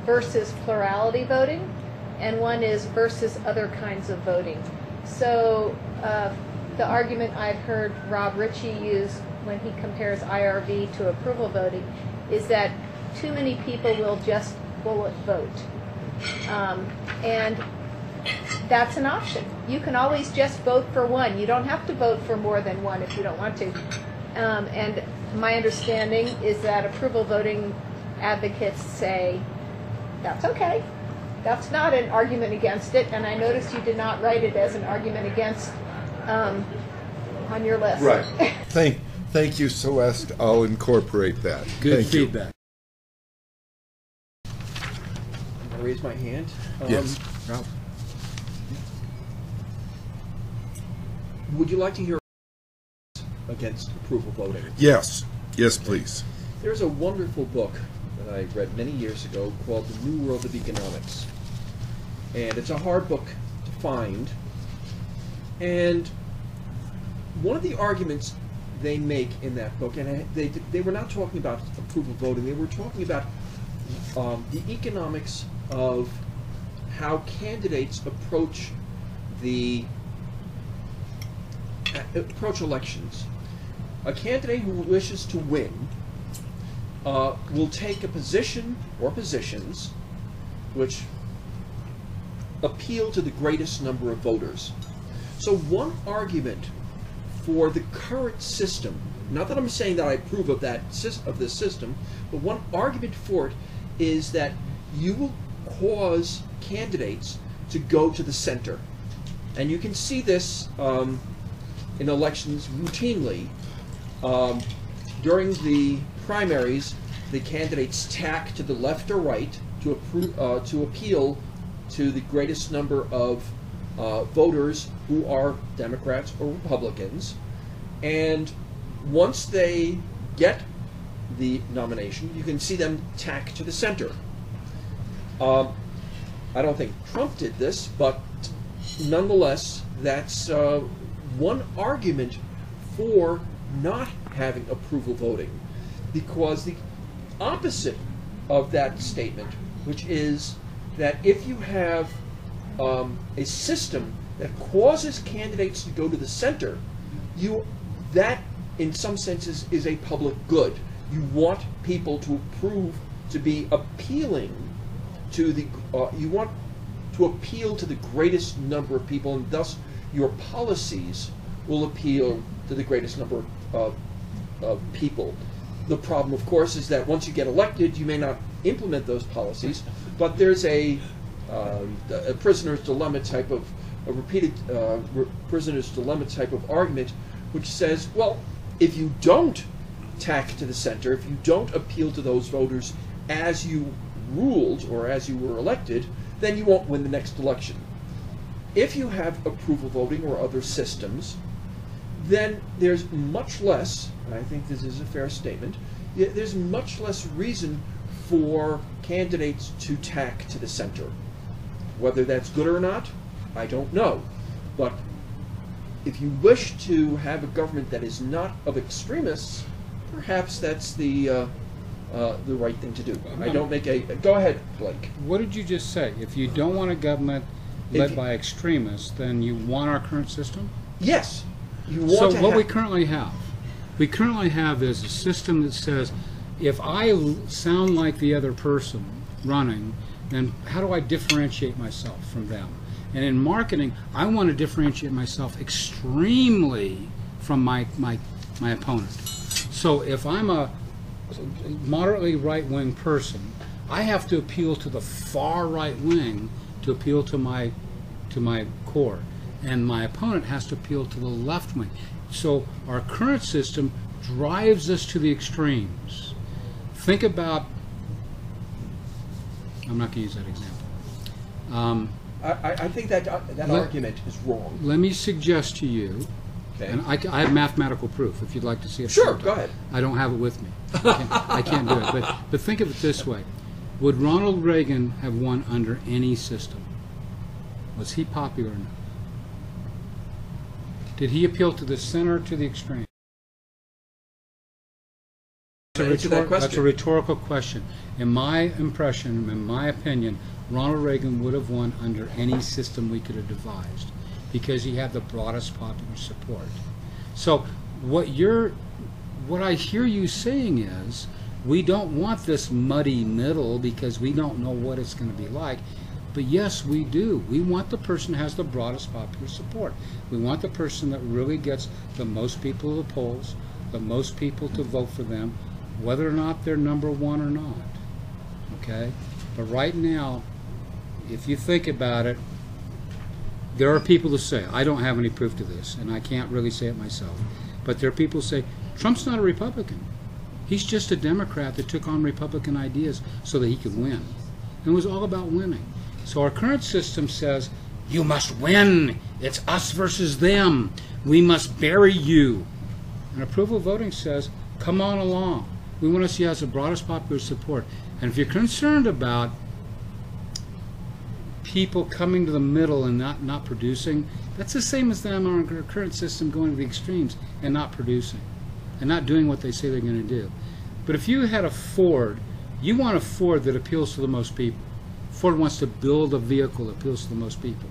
versus plurality voting, and one is versus other kinds of voting. So uh, the argument I've heard Rob Richie use when he compares IRV to approval voting is that too many people will just bullet vote. Um, and that's an option. You can always just vote for one. You don't have to vote for more than one if you don't want to. Um, and my understanding is that approval voting advocates say that's okay. that's not an argument against it, and I noticed you did not write it as an argument against um, on your list. Right. thank, thank you, Celeste. I'll incorporate that. Good Thank you. feedback. I'm gonna raise my hand. Um, Yes, Ralph. Would you like to hear against approval voting? Yes, yes, please. There's a wonderful book that I read many years ago called The New World of Economics. And it's a hard book to find. And one of the arguments they make in that book, and they, they were not talking about approval voting, they were talking about um, the economics of how candidates approach the uh, approach elections. A candidate who wishes to win uh, will take a position or positions which appeal to the greatest number of voters. So one argument for the current system, not that I'm saying that I approve of that of this system, but one argument for it is that you will cause candidates to go to the center, and you can see this um, in elections routinely. Um, during the primaries, the candidates tack to the left or right to, uh, to appeal to the greatest number of uh, voters who are Democrats or Republicans. And once they get the nomination, you can see them tack to the center. Um, I don't think Trump did this, but nonetheless, that's uh, one argument for not having approval voting. Because the opposite of that statement, which is that if you have um, a system that causes candidates to go to the center, you that in some senses is a public good. You want people to approve to be appealing to the uh, you want to appeal to the greatest number of people, and thus your policies will appeal to the greatest number of, of people. The problem, of course, is that once you get elected, you may not implement those policies, but there's a, uh, a prisoner's dilemma type of a repeated uh, re- prisoner's dilemma type of argument, which says, well, if you don't tack to the center, if you don't appeal to those voters as you ruled or as you were elected, then you won't win the next election. If you have approval voting or other systems, then there's much less, and I think this is a fair statement, there's much less reason for candidates to tack to the center. Whether that's good or not, I don't know. But if you wish to have a government that is not of extremists, perhaps that's the uh, uh, the right thing to do. I don't make a. Go ahead, Blake. What did you just say? If you don't want a government led you- by extremists, then you want our current system? Yes, you want So what we currently have, we currently have is a system that says, if I sound like the other person running, then how do I differentiate myself from them? And in marketing, I want to differentiate myself extremely from my, my, my opponent. So if I'm a moderately right-wing person, I have to appeal to the far right wing to appeal to my to my core, and my opponent has to appeal to the left wing. So our current system drives us to the extremes. Think about. I'm not going to use that example. Um, I, I think that uh, that Let- argument is wrong. let me suggest to you, Okay. and I have mathematical proof if you'd like to see it. Sure, sometime. go ahead. I don't have it with me. I can't, I can't do it. But, but think of it this way Would Ronald Reagan have won under any system? Was he popular enough? Did he appeal to the center or to the extreme? That's a, that that's a rhetorical question. In my impression, in my opinion, Ronald Reagan would have won under any system we could have devised because he had the broadest popular support. So what you're what I hear you saying is we don't want this muddy middle because we don't know what it's going to be like. But yes, we do. We want the person who has the broadest popular support. We want the person that really gets the most people to the polls, the most people to vote for them, whether or not they're number one or not. Okay? But right now, if you think about it, there are people who say, I don't have any proof to this, and I can't really say it myself, but there are people who say, Trump's not a Republican. He's just a Democrat that took on Republican ideas so that he could win. And it was all about winning. So our current system says, you must win. It's us versus them. We must bury you. And approval voting says, come on along. We want to see us the broadest popular support. And if you're concerned about people coming to the middle and not, not producing, that's the same as them on our current system going to the extremes and not producing and not doing what they say they're going to do. But if you had a Ford, you want a Ford that appeals to the most people. Ford wants to build a vehicle that appeals to the most people.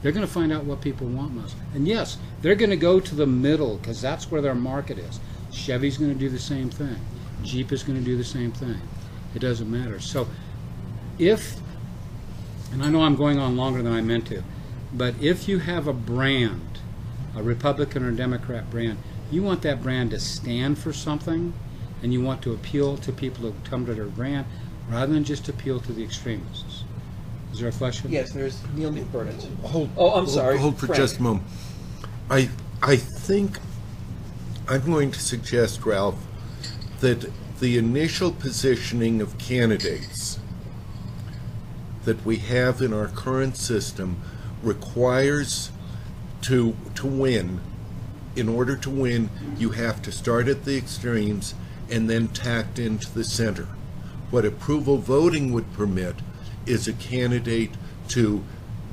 They're going to find out what people want most. And yes, they're going to go to the middle because that's where their market is. Chevy's going to do the same thing. Jeep is going to do the same thing. It doesn't matter. So if, and I know I'm going on longer than I meant to, but if you have a brand, a Republican or Democrat brand, you want that brand to stand for something and you want to appeal to people who come to their brand rather than just appeal to the extremists. Is there a question? Yes, there's Neal McBurnett. Hold, Oh, I'm hold- sorry, Hold for Frank. just a moment. I, I think I'm going to suggest, Ralph, that the initial positioning of candidates that we have in our current system requires to to win. In order to win, you have to start at the extremes and then tacked into the center. What approval voting would permit is a candidate to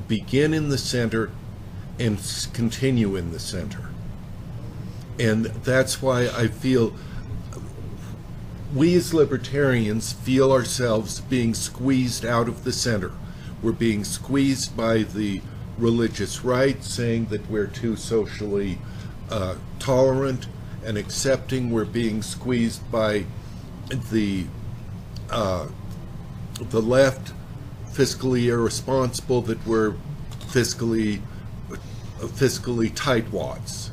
begin in the center and continue in the center. And that's why I feel we as libertarians feel ourselves being squeezed out of the center. We're being squeezed by the religious right, saying that we're too socially uh, tolerant and accepting. We're being squeezed by the uh, the left, fiscally irresponsible, that we're fiscally uh, fiscally tightwads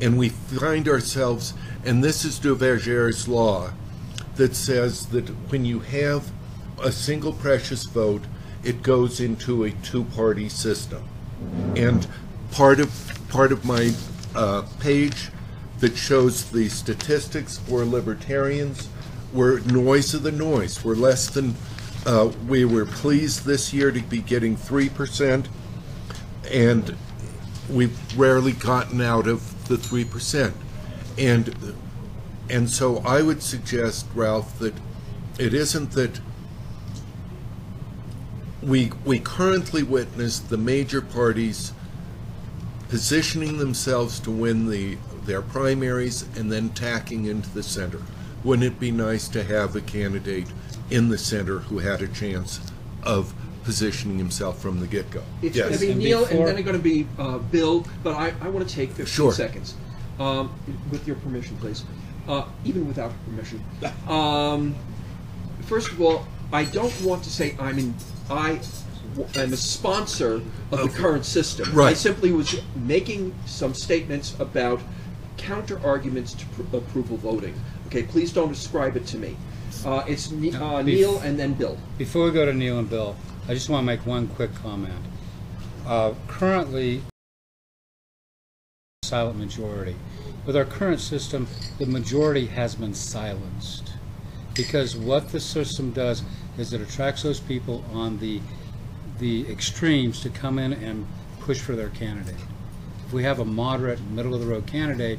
and we find ourselves, and this is Duverger's law, that says that when you have a single precious vote, it goes into a two-party system. And part of part of my uh, page that shows the statistics for libertarians were noise of the noise. We're less than. Uh, we were pleased this year to be getting three percent, and we've rarely gotten out of the three percent. And and so I would suggest, Ralph, that it isn't that we we currently witness the major parties positioning themselves to win the their primaries and then tacking into the center. Wouldn't it be nice to have a candidate in the center who had a chance of positioning himself from the get-go? It's Yes. going to be And Neal, before- and then it's going to be uh, Bill. But I, I want to take 15 Sure. seconds, um, with your permission, please. Uh, even without permission. Um, first of all, I don't want to say I'm in. I am a sponsor of the current system. I simply was making some statements about counter arguments to pr- approval voting. Okay, please don't ascribe it to me. Uh, it's Ne- uh, Bef- Neal and then Bill. Before we go to Neal and Bill, I just want to make one quick comment. Uh, currently, silent majority. With our current system, the majority has been silenced. Because what the system does is it attracts those people on the, the extremes to come in and push for their candidate. If we have a moderate, middle-of-the-road candidate,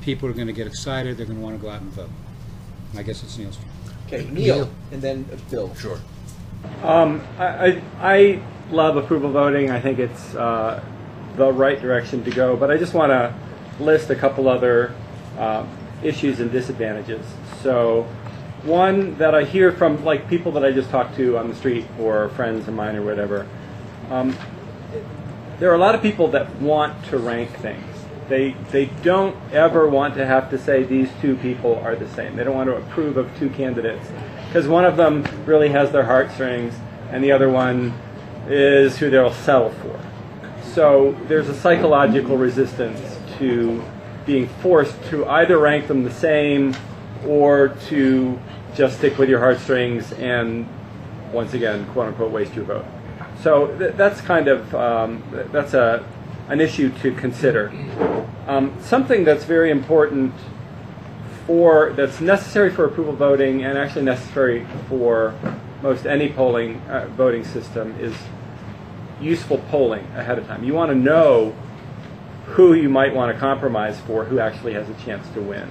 people are going to get excited, they're going to want to go out and vote. I guess it's Neal's turn. Okay, Neal, and then Bill. Sure. Um, I, I, I love approval voting. I think it's uh, the right direction to go. But I just want to list a couple other uh, issues and disadvantages. So, one that I hear from like people that I just talked to on the street or friends of mine or whatever. Um, there are a lot of people that want to rank things. They they don't ever want to have to say these two people are the same. They don't want to approve of two candidates because one of them really has their heartstrings and the other one is who they'll settle for. So there's a psychological resistance to being forced to either rank them the same or to just stick with your heartstrings and once again, quote unquote, waste your vote. So th- that's kind of um, that's a an issue to consider. Um, something that's very important for that's necessary for approval voting and actually necessary for most any polling uh, voting system is useful polling ahead of time. You want to know who you might want to compromise for, who actually has a chance to win.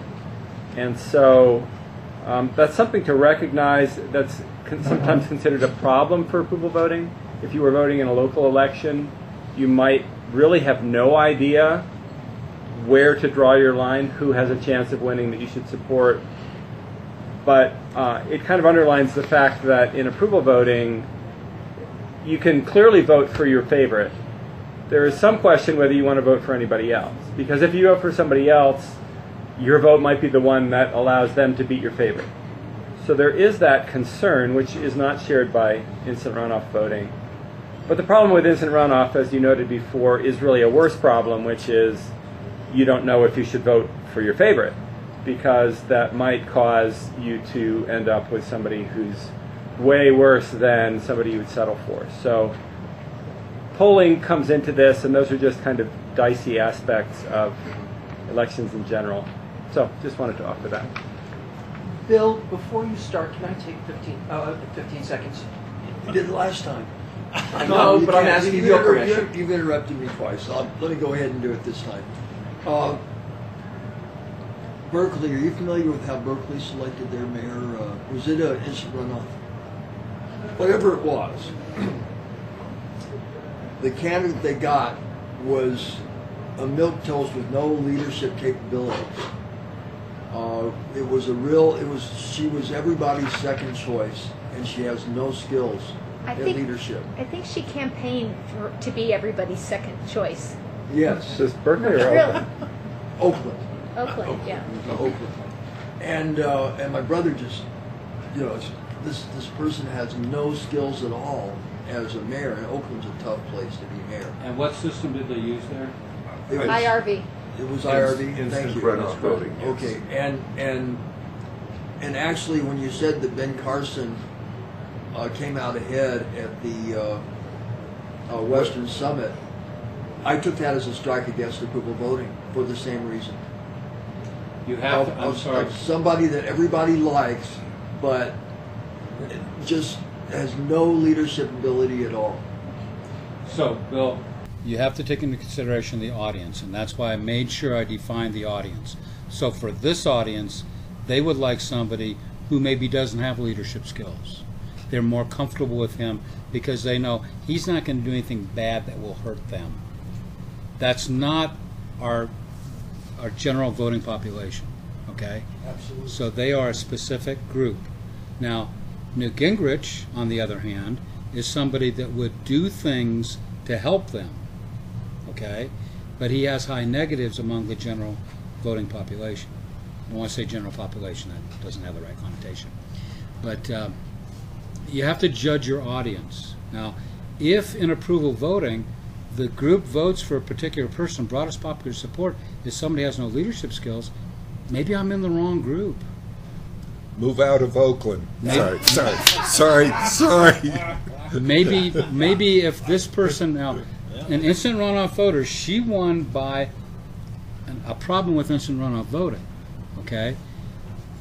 And so um, that's something to recognize that's con- sometimes considered a problem for approval voting. If you were voting in a local election, you might really have no idea where to draw your line, who has a chance of winning that you should support. But uh, it kind of underlines the fact that in approval voting, you can clearly vote for your favorite. There is some question whether you want to vote for anybody else. Because if you vote for somebody else, your vote might be the one that allows them to beat your favorite. So there is that concern, which is not shared by instant runoff voting. But the problem with instant runoff, as you noted before, is really a worse problem, which is you don't know if you should vote for your favorite because that might cause you to end up with somebody who's way worse than somebody you would settle for. So polling comes into this, and those are just kind of dicey aspects of elections in general. So just wanted to offer that. Bill, before you start, can I take 15, uh, 15 seconds? You did it last time. I know, but I'm asking you've your inter- permission. You've interrupted me twice. so I'll, let me go ahead and do it this time. Uh, Berkeley, are you familiar with how Berkeley selected their mayor? Uh, was it a instant runoff? Whatever it was, the candidate they got was a milk toast with no leadership capabilities. Uh, it was a real. It was. She was everybody's second choice, and she has no skills I in think- leadership. I think she campaigned for, to be everybody's second choice. Yes, This Berkeley or Really? Oakland? Oakland. Oakland, yeah. Oakland. And uh, and my brother just, you know, it's- this this person has no skills at all as a mayor, and Oakland's a tough place to be mayor. And what system did they use there? It was, IRV. It was IRV. Instant Thank you. runoff That's voting, yes. Okay, and and and actually, when you said that Ben Carson uh, came out ahead at the uh, uh, Western Summit, I took that as a strike against approval voting for the same reason. You have of, to, I'm of- sorry. of somebody that everybody likes, but just has no leadership ability at all. So, Bill, you have to take into consideration the audience, and that's why I made sure I defined the audience. So, for this audience, they would like somebody who maybe doesn't have leadership skills. They're more comfortable with him because they know he's not going to do anything bad that will hurt them. That's not our our general voting population. Okay. Absolutely. So they are a specific group. Now, Newt Gingrich, on the other hand, is somebody that would do things to help them. Okay? But he has high negatives among the general voting population. I want to say general population, that doesn't have the right connotation. But um, you have to judge your audience. Now, if in approval voting, the group votes for a particular person, broadest popular support if somebody has no leadership skills, maybe I'm in the wrong group. Move out of Oakland. Sorry, sorry, sorry, sorry. Maybe, maybe if this person now, an instant runoff voter, she won by an- a problem with instant runoff voting. Okay,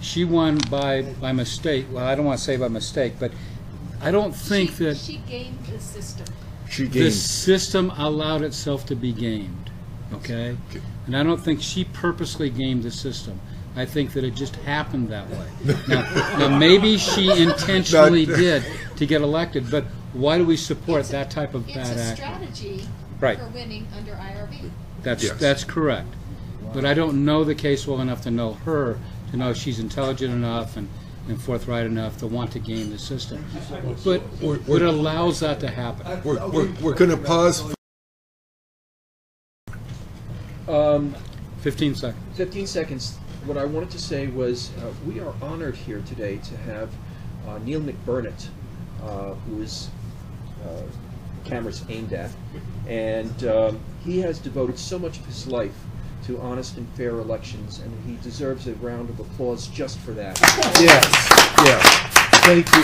she won by by mistake. Well, I don't want to say by mistake, but I don't think she, that she gamed the system. She the gained. system allowed itself to be gamed. Okay, and I don't think she purposely gamed the system. I think that it just happened that way. Now, now maybe she intentionally did to get elected, but why do we support It's a- that type of It's bad a action? strategy Right. for winning under IRV. That's Yes. that's correct. But I don't know the case well enough to know her to know if she's intelligent enough and, and forthright enough to want to game the system. But We're- it allows that to happen. We're, we're, we're going to pause. for- Um, 15 seconds. 15 seconds. What I wanted to say was uh, we are honored here today to have uh, Neal McBurnett, uh, who is uh, cameras aimed at, and um, he has devoted so much of his life to honest and fair elections, and he deserves a round of applause just for that. Yes, yes. Thank you,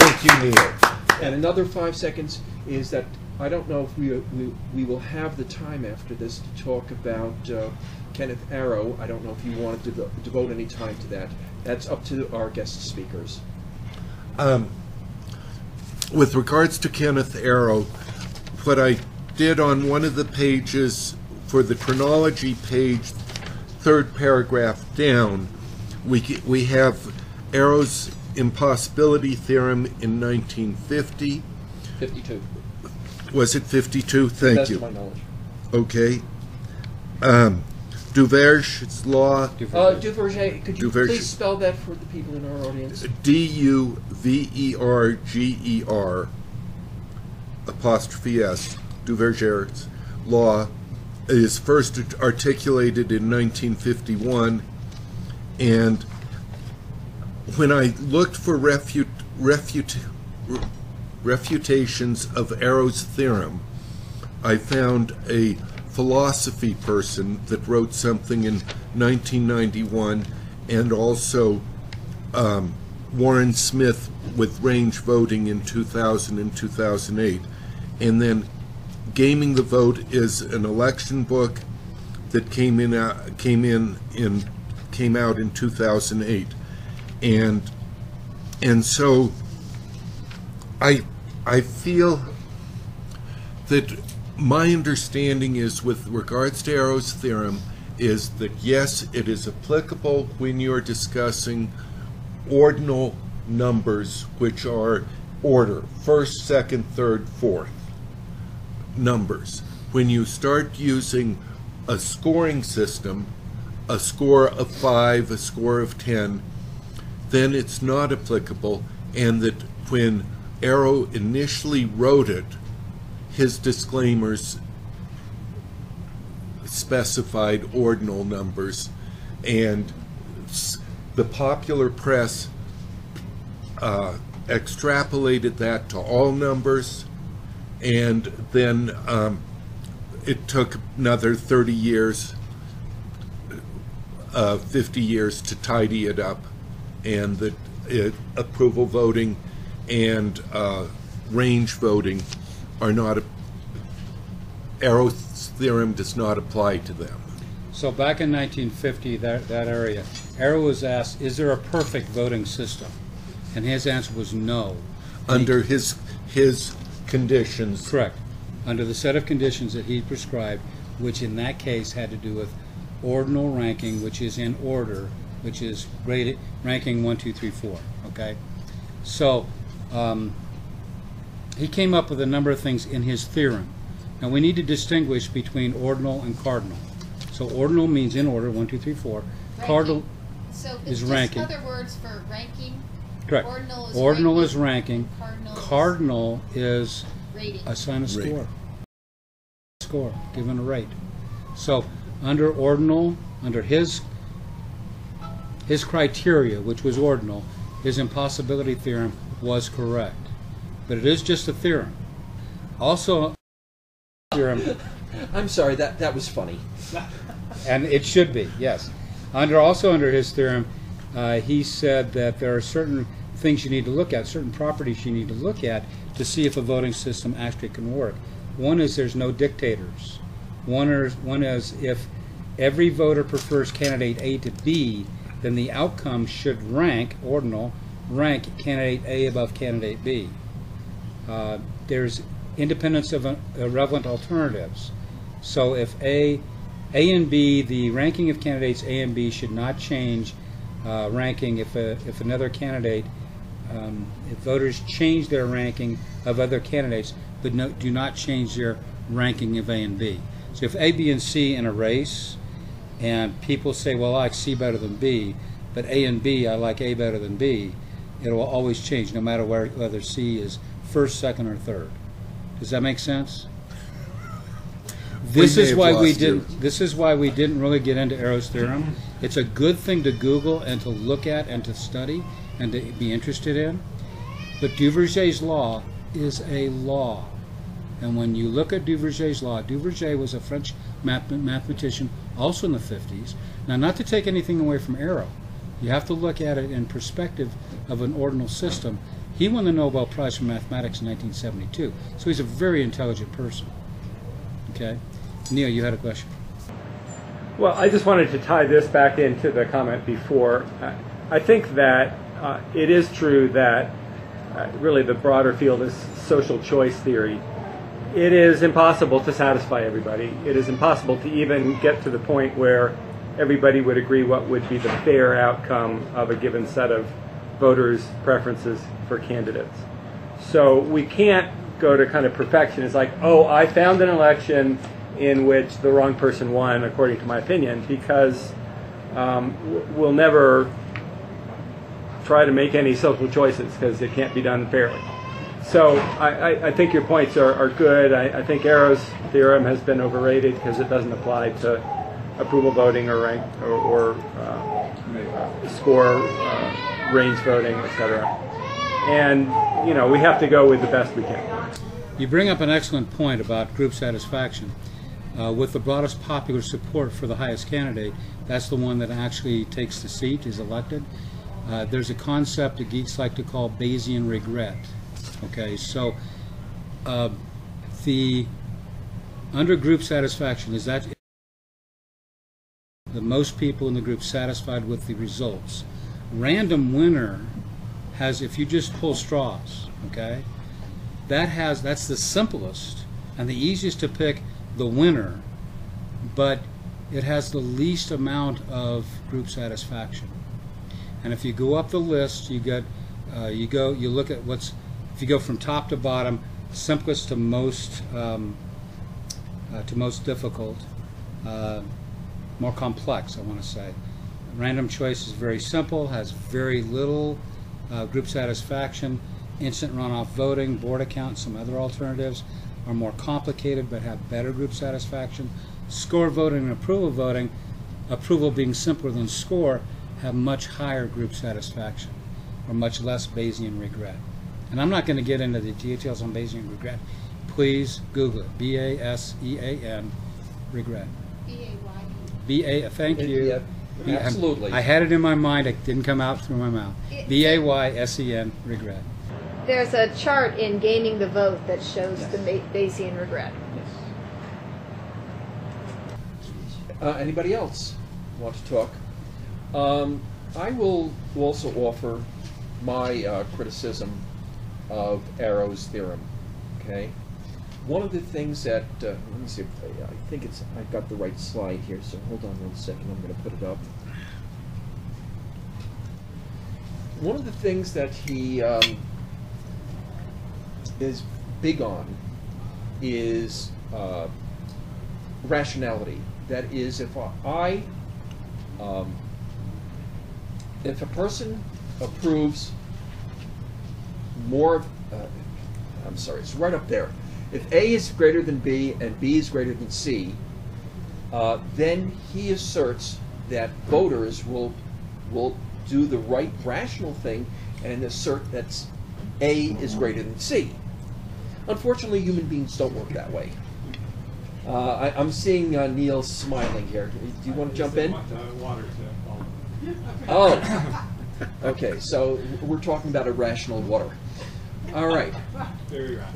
thank you, Neal. And another five seconds is that I don't know if we, we, we will have the time after this to talk about uh, Kenneth Arrow. I don't know if you want to devo- devote any time to that. That's up to our guest speakers. Um, with regards to Kenneth Arrow, what I did on one of the pages for the chronology page, third paragraph down, we, we have Arrow's impossibility theorem in 1950. 52. Was it 52? Thank you. of my knowledge. Okay. Um, Duverger's law, Uh, Duverger, could you Duverger. please spell that for the people in our audience? D U V E R G E R apostrophe S, Duverger's law is first articulated in 1951, and when I looked for refute, refute, refutations of Arrow's theorem, I found a philosophy person that wrote something in 1991, and also um, Warren Smith with range voting in 2000 and 2008. And then Gaming the Vote is an election book that came in uh, came in in came out in 2008. And and so I I feel that my understanding is with regards to Arrow's theorem is that yes, it is applicable when you're discussing ordinal numbers, which are order first, second, third, fourth numbers. When you start using a scoring system, a score of five, a score of ten, then it's not applicable, and that when Arrow initially wrote it, his disclaimers specified ordinal numbers, and the popular press uh, extrapolated that to all numbers, and then um, it took another 30 years, uh, 50 years to tidy it up, and the it, approval voting and uh, range voting are not, Arrow's theorem does not apply to them. So back in 1950, that, that area, Arrow was asked, is there a perfect voting system? And his answer was no. Under his, his conditions. Correct. Under the set of conditions that he prescribed, which in that case had to do with ordinal ranking, which is in order, which is rated, ranking one, two, three, four, okay? So, um, he came up with a number of things in his theorem. Now, we need to distinguish between ordinal and cardinal. So ordinal means in order, one, two, three, four. Cardinal, Ranking. So is it's just ranking. other words for ranking, correct. Ordinal is Ordinal ranking, is ranking. cardinal is- Cardinal is rating. assign a Rate. score. Score, given a rate. So, under ordinal, under his his criteria, which was ordinal, his impossibility theorem was correct. But it is just a theorem. Also, theorem, I'm sorry, that, that was funny. and it should be, yes. Under also under his theorem, uh, he said that there are certain things you need to look at, certain properties you need to look at to see if a voting system actually can work. One is there's no dictators. One is, one is if every voter prefers candidate A to B, then the outcome should rank, ordinal, rank candidate A above candidate B. Uh, there's independence of uh, irrelevant alternatives. So if A, A and B, the ranking of candidates A and B should not change uh, ranking if a, if another candidate, um, if voters change their ranking of other candidates, but no, do not change their ranking of A and B. So if A, B, and C in a race, and people say, well, I like C better than B, but A and B, I like A better than B, it will always change no matter where, whether C is first, second, or third. Does that make sense? This is why we didn't. This is why we didn't really get into Arrow's theorem. It's a good thing to Google and to look at and to study and to be interested in. But Duverger's law is a law, and when you look at Duverger's law, Duverger was a French math- mathematician, also in the 50s. Now, not to take anything away from Arrow, you have to look at it in perspective of an ordinal system. He won the Nobel Prize for Mathematics in 1972, so he's a very intelligent person. Okay? Neal, you had a question. Well, I just wanted to tie this back into the comment before. I think that uh, it is true that uh, really the broader field is social choice theory. It is impossible to satisfy everybody. It is impossible to even get to the point where everybody would agree what would be the fair outcome of a given set of voters' preferences for candidates. So we can't go to kind of perfection. It's like, oh, I found an election in which the wrong person won, according to my opinion, because um, we'll never try to make any social choices because it can't be done fairly. So I, I, I think your points are, are good. I, I think Arrow's theorem has been overrated because it doesn't apply to approval voting or rank or, or uh, score uh, range voting, etc. And you know we have to go with the best we can. You bring up an excellent point about group satisfaction. Uh, with the broadest popular support for the highest candidate, that's the one that actually takes the seat, is elected. Uh, there's a concept that geeks like to call Bayesian regret. Okay, so uh, the under group satisfaction is that the most people in the group satisfied with the results. Random winner has if you just pull straws, okay, that has that's the simplest and the easiest to pick the winner, but it has the least amount of group satisfaction. And if you go up the list, you get uh, you go you look at what's if you go from top to bottom, simplest to most um, uh, to most difficult, uh, more complex. I want to say, random choice is very simple, has very little uh, group satisfaction. Instant runoff voting, Borda count, some other alternatives are more complicated but have better group satisfaction. Score voting and approval voting, approval being simpler than score, have much higher group satisfaction or much less Bayesian regret. And I'm not going to get into the details on Bayesian regret. Please Google it. B A S E A N regret. B-A-Y. B A. Thank you. Yeah, absolutely. I had it in my mind. It didn't come out through my mouth. It- B A Y S E N regret. There's a chart in Gaming the Vote that shows the Ma- Bayesian regret. Uh, anybody else want to talk? Um, I will also offer my uh, criticism of Arrow's theorem. Okay, one of the things that uh, let me see. If I, I think it's I've got the right slide here. So hold on one second. I'm going to put it up. One of the things that he um, is big on is uh, rationality. That is, if I, um, if a person approves more, uh, I'm sorry, it's right up there. If A is greater than B and B is greater than C, uh, then he asserts that voters will will do the right rational thing and assert that A is greater than C. Unfortunately, human beings don't work that way. Uh, I, I'm seeing uh, Neal smiling here. Do you want to jump in? Oh, okay. So we're talking about irrational water. All right. Very right.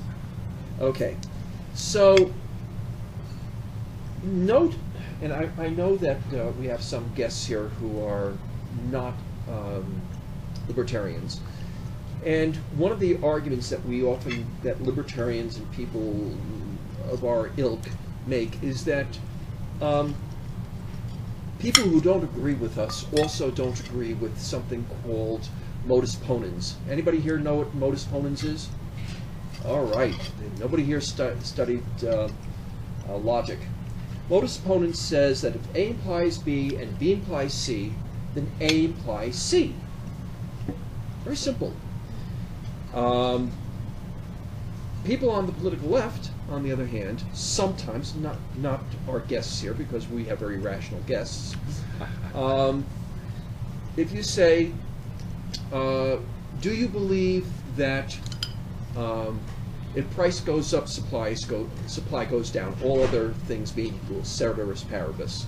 Okay. So note, and I, I know that uh, we have some guests here who are not um, libertarians. And one of the arguments that we often, that libertarians and people of our ilk make is that um, people who don't agree with us also don't agree with something called modus ponens. Anybody here know what modus ponens is? All right. Nobody here stu- studied uh, uh, logic. Modus ponens says that if A implies B and B implies C, then A implies C. Very simple. Um, people on the political left, on the other hand, sometimes not not our guests here because we have very rational guests. Um, if you say, uh, "Do you believe that um, if price goes up, supplies go supply goes down, all other things being equal, ceteris paribus"?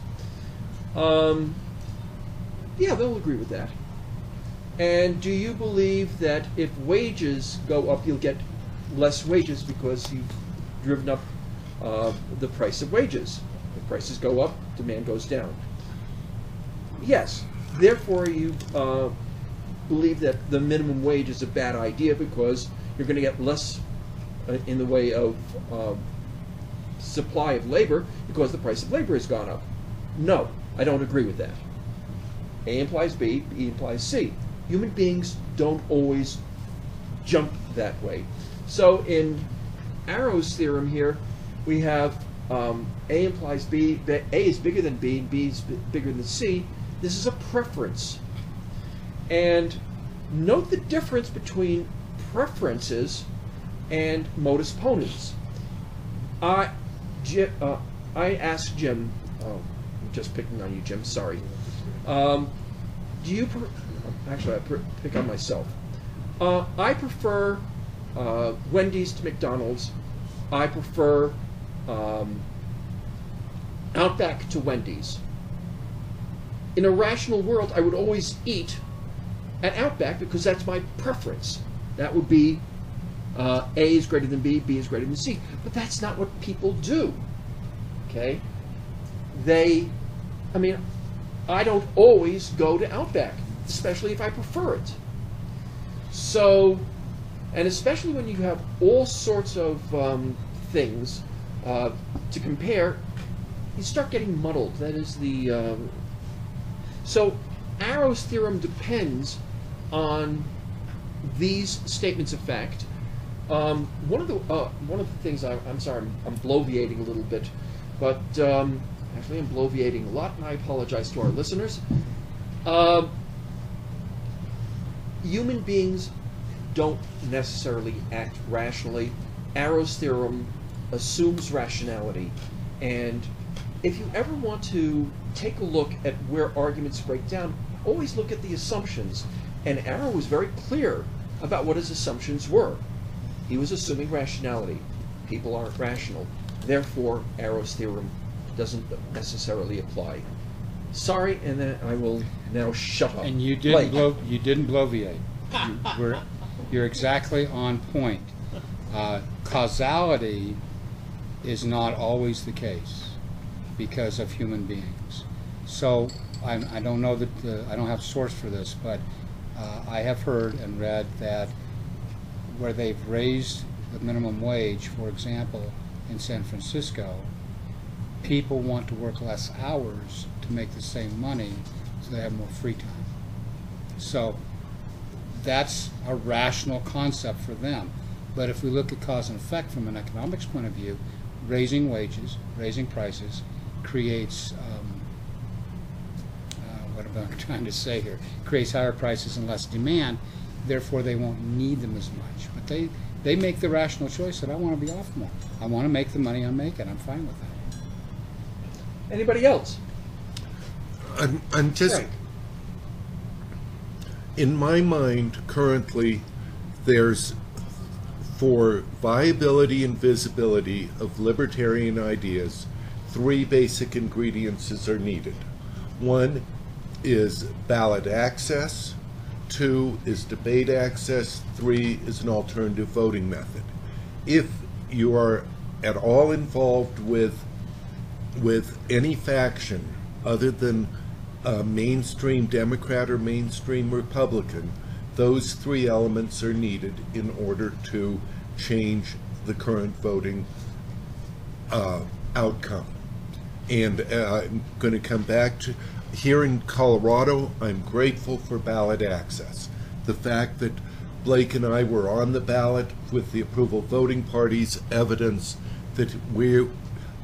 Um, yeah, they'll agree with that. And do you believe that if wages go up, you'll get less wages because you've driven up uh, the price of wages? If prices go up, demand goes down. Yes. Therefore, you uh, believe that the minimum wage is a bad idea because you're going to get less uh, in the way of uh, supply of labor because the price of labor has gone up. No, I don't agree with that. A implies B, B implies C. Human beings don't always jump that way. So in Arrow's theorem here, we have um, A implies B, A is bigger than B, B is bigger than C. This is a preference. And note the difference between preferences and modus ponens. I, uh, I asked Jim, oh, I'm just picking on you, Jim, sorry. Um, do you, actually, I pick on myself. Uh, I prefer uh, Wendy's to McDonald's. I prefer um, Outback to Wendy's. In a rational world, I would always eat at Outback because that's my preference. That would be uh, A is greater than B, B is greater than C. But that's not what people do. Okay? They, I mean, I don't always go to Outback, especially if I prefer it. So, and especially when you have all sorts of um, things uh, to compare, you start getting muddled. That is the. Um, so, Arrow's theorem depends on these statements of fact. Um, one of the uh, one of the things I, I'm sorry, I'm, I'm bloviating a little bit, but um, actually I'm bloviating a lot, and I apologize to our listeners. Uh, human beings don't necessarily act rationally. Arrow's theorem assumes rationality, and if you ever want to take a look at where arguments break down, always look at the assumptions. And Arrow was very clear about what his assumptions were. He was assuming rationality. People aren't rational. Therefore, Arrow's theorem doesn't necessarily apply. Sorry, and then I will now shut up. And you didn't Blake. blow, you didn't bloviate. You were, you're exactly on point. Uh, causality is not always the case because of human beings. So I, I don't know that the, I don't have source for this, but uh, I have heard and read that where they've raised the minimum wage, for example, in San Francisco, people want to work less hours to make the same money so they have more free time. So that's a rational concept for them. But if we look at cause and effect from an economics point of view, raising wages, raising prices creates uh, what I'm trying to say here? Creates higher prices and less demand. Therefore, they won't need them as much. But they they make the rational choice that I want to be off more. I want to make the money I'm making. I'm fine with that. Anybody else? I'm, I'm just, Frank. in my mind, currently, there's, for viability and visibility of libertarian ideas, three basic ingredients are needed. One is ballot access, two is debate access, three is an alternative voting method. If you are at all involved with with any faction other than a mainstream Democrat or mainstream Republican, those three elements are needed in order to change the current voting uh, outcome. And uh, I'm going to come back to here in Colorado, I'm grateful for ballot access. The fact that Blake and I were on the ballot with the approval voting parties evidence that we're,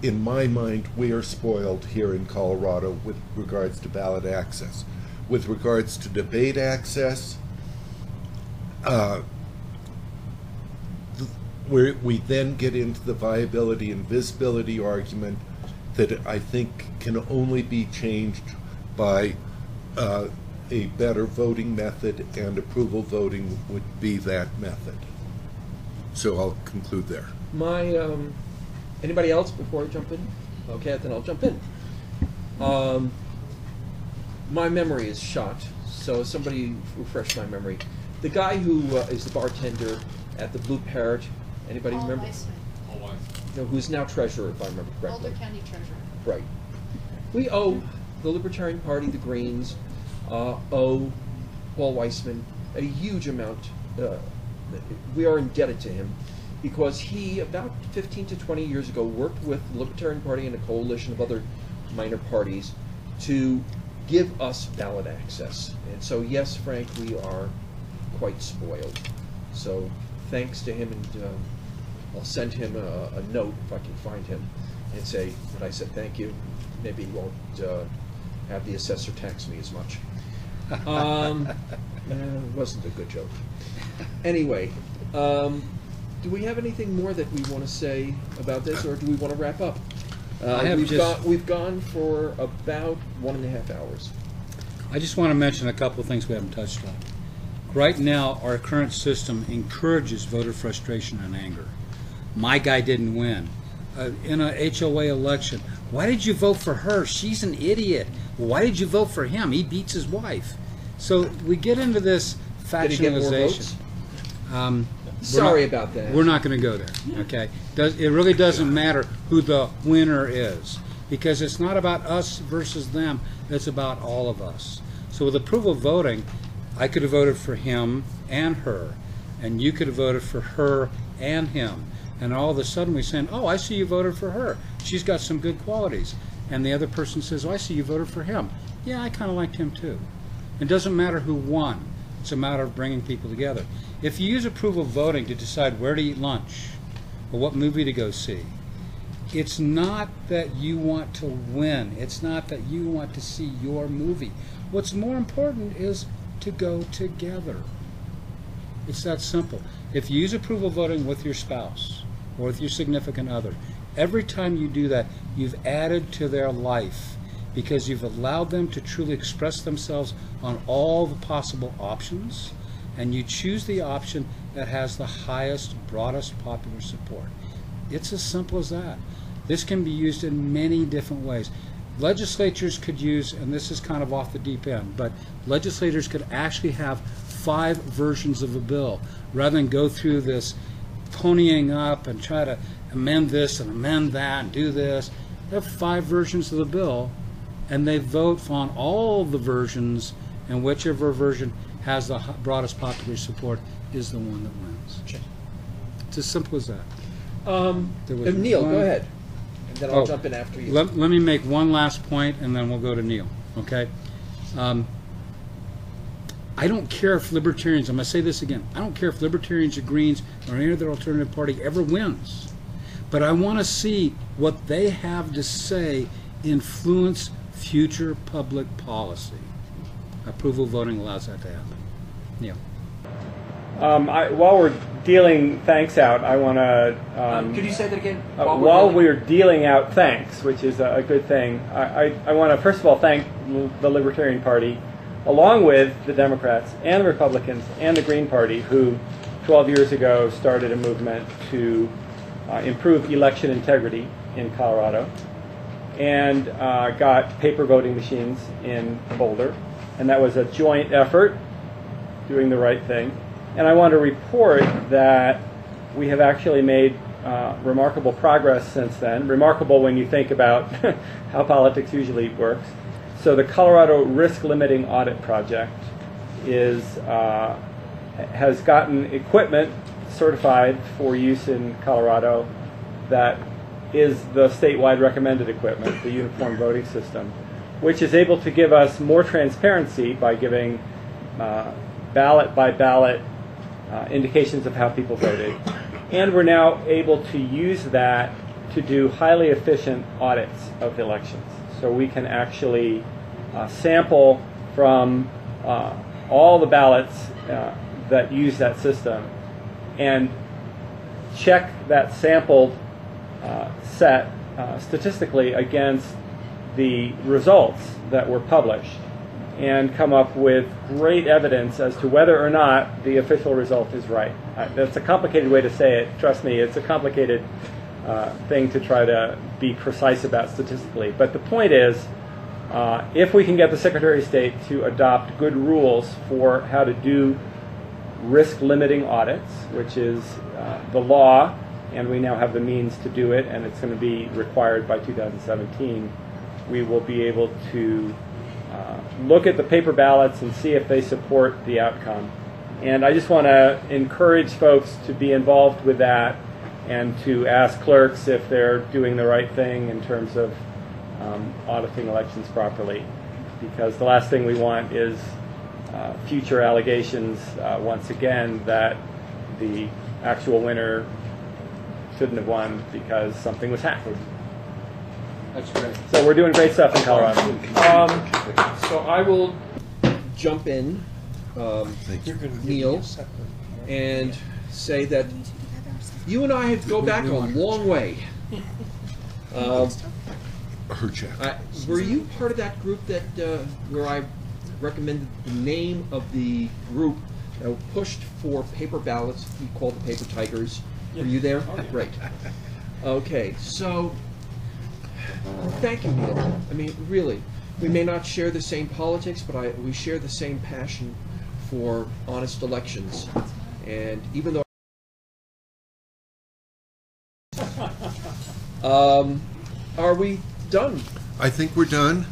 in my mind, we are spoiled here in Colorado with regards to ballot access. With regards to debate access, uh, where we then get into the viability and visibility argument that I think can only be changed by uh, a better voting method, and approval voting would be that method. So I'll conclude there. My um, anybody else before I jump in? Okay, then I'll jump in. Um, my memory is shot, So somebody refresh my memory. The guy who uh, is the bartender at the Blue Parrot. Anybody Paul remember? Weissmann, Oh, I- No, who's now treasurer, if I remember correctly. Boulder County Treasurer. Right. We owe the Libertarian Party, the Greens, uh, owe Paul Weissmann a huge amount. Uh, we are indebted to him because he, about 15 to 20 years ago, worked with the Libertarian Party and a coalition of other minor parties to give us ballot access. And so, yes, Frank, we are quite spoiled. So, thanks to him, and uh, I'll send him a, a note if I can find him and say that I said thank you. Maybe he won't uh, have the assessor tax me as much. Um, eh, it wasn't a good joke. Anyway, um, do we have anything more that we want to say about this, or do we want to wrap up? Uh, I have we've, just- gone, we've gone for about one and a half hours. I just want to mention a couple of things we haven't touched on. Right now, our current system encourages voter frustration and anger. My guy didn't win. Uh, in a HOA election, why did you vote for her? She's an idiot. Why did you vote for him? He beats his wife. So we get into this Did he get more factionalization. votes? Um, Sorry not- about that. We're not going to go there. Okay, Does, it really doesn't matter who the winner is because it's not about us versus them. It's about all of us. So with approval voting, I could have voted for him and her, and you could have voted for her and him. And all of a sudden we're saying, "Oh, I see you voted for her. She's got some good qualities." And the other person says, "Oh, I see you voted for him. Yeah, I kind of liked him too." It doesn't matter who won. It's a matter of bringing people together. If you use approval voting to decide where to eat lunch or what movie to go see, it's not that you want to win. It's not that you want to see your movie. What's more important is to go together. It's that simple. If you use approval voting with your spouse or with your significant other, every time you do that, you've added to their life because you've allowed them to truly express themselves on all the possible options, and you choose the option that has the highest, broadest popular support. It's as simple as that. This can be used in many different ways. Legislatures could use, and this is kind of off the deep end, but legislators could actually have five versions of a bill rather than go through this ponying up and try to amend this and amend that and do this. They have five versions of the bill, and they vote on all the versions, and whichever version has the broadest popular support is the one that wins. It's as simple as that. Um, There was Neal, one- go ahead, and then I'll Oh, jump in after you. Let, let me make one last point, and then we'll go to Neal, okay? Um, I don't care if libertarians, I'm going to say this again, I don't care if libertarians or Greens or any other alternative party ever wins. But I want to see what they have to say influence future public policy. Approval voting allows that to happen. Neal. Um, I, while we're dealing thanks out, I want to. Um, Um, could you say that again? uh, While while, we're we're dealing out thanks, which is a, a good thing, I, I, I want to first of all thank the Libertarian Party, along with the Democrats and the Republicans and the Green Party, who 12 years ago started a movement to uh, improve election integrity in Colorado and uh, got paper voting machines in Boulder. And that was a joint effort doing the right thing. And I want to report that we have actually made uh, remarkable progress since then. Remarkable when you think about how politics usually works. So the Colorado Risk Limiting Audit Project is uh, has gotten equipment certified for use in Colorado that is the statewide recommended equipment, the uniform voting system, which is able to give us more transparency by giving uh, ballot by ballot uh, indications of how people voted. And we're now able to use that to do highly efficient audits of elections. So we can actually uh, sample from uh, all the ballots uh, that use that system and check that sampled uh, set uh, statistically against the results that were published and come up with great evidence as to whether or not the official result is right. That's a complicated way to say it. Trust me, it's a complicated uh, thing to try to be precise about statistically. But the point is, Uh, if we can get the Secretary of State to adopt good rules for how to do risk limiting audits, which is uh, the law, and we now have the means to do it, and it's going to be required by 2017, we will be able to uh, look at the paper ballots and see if they support the outcome. And I just want to encourage folks to be involved with that and to ask clerks if they're doing the right thing in terms of um, auditing elections properly. Because the last thing we want is uh, future allegations, uh, once again, that the actual winner shouldn't have won because something was hacked. That's great. So we're doing great stuff in Colorado. Um, so I will jump in, um, Neal, and say that you and I have to go back a long way. Um, Her check. I, were you part of that group that uh, where I recommended the name of the group that pushed for paper ballots? We called the Paper Tigers. Were you there? Great. Okay, so thank you, Neal. I mean, really, we may not share the same politics, but I, we share the same passion for honest elections. And even though um, are we done? I think we're done.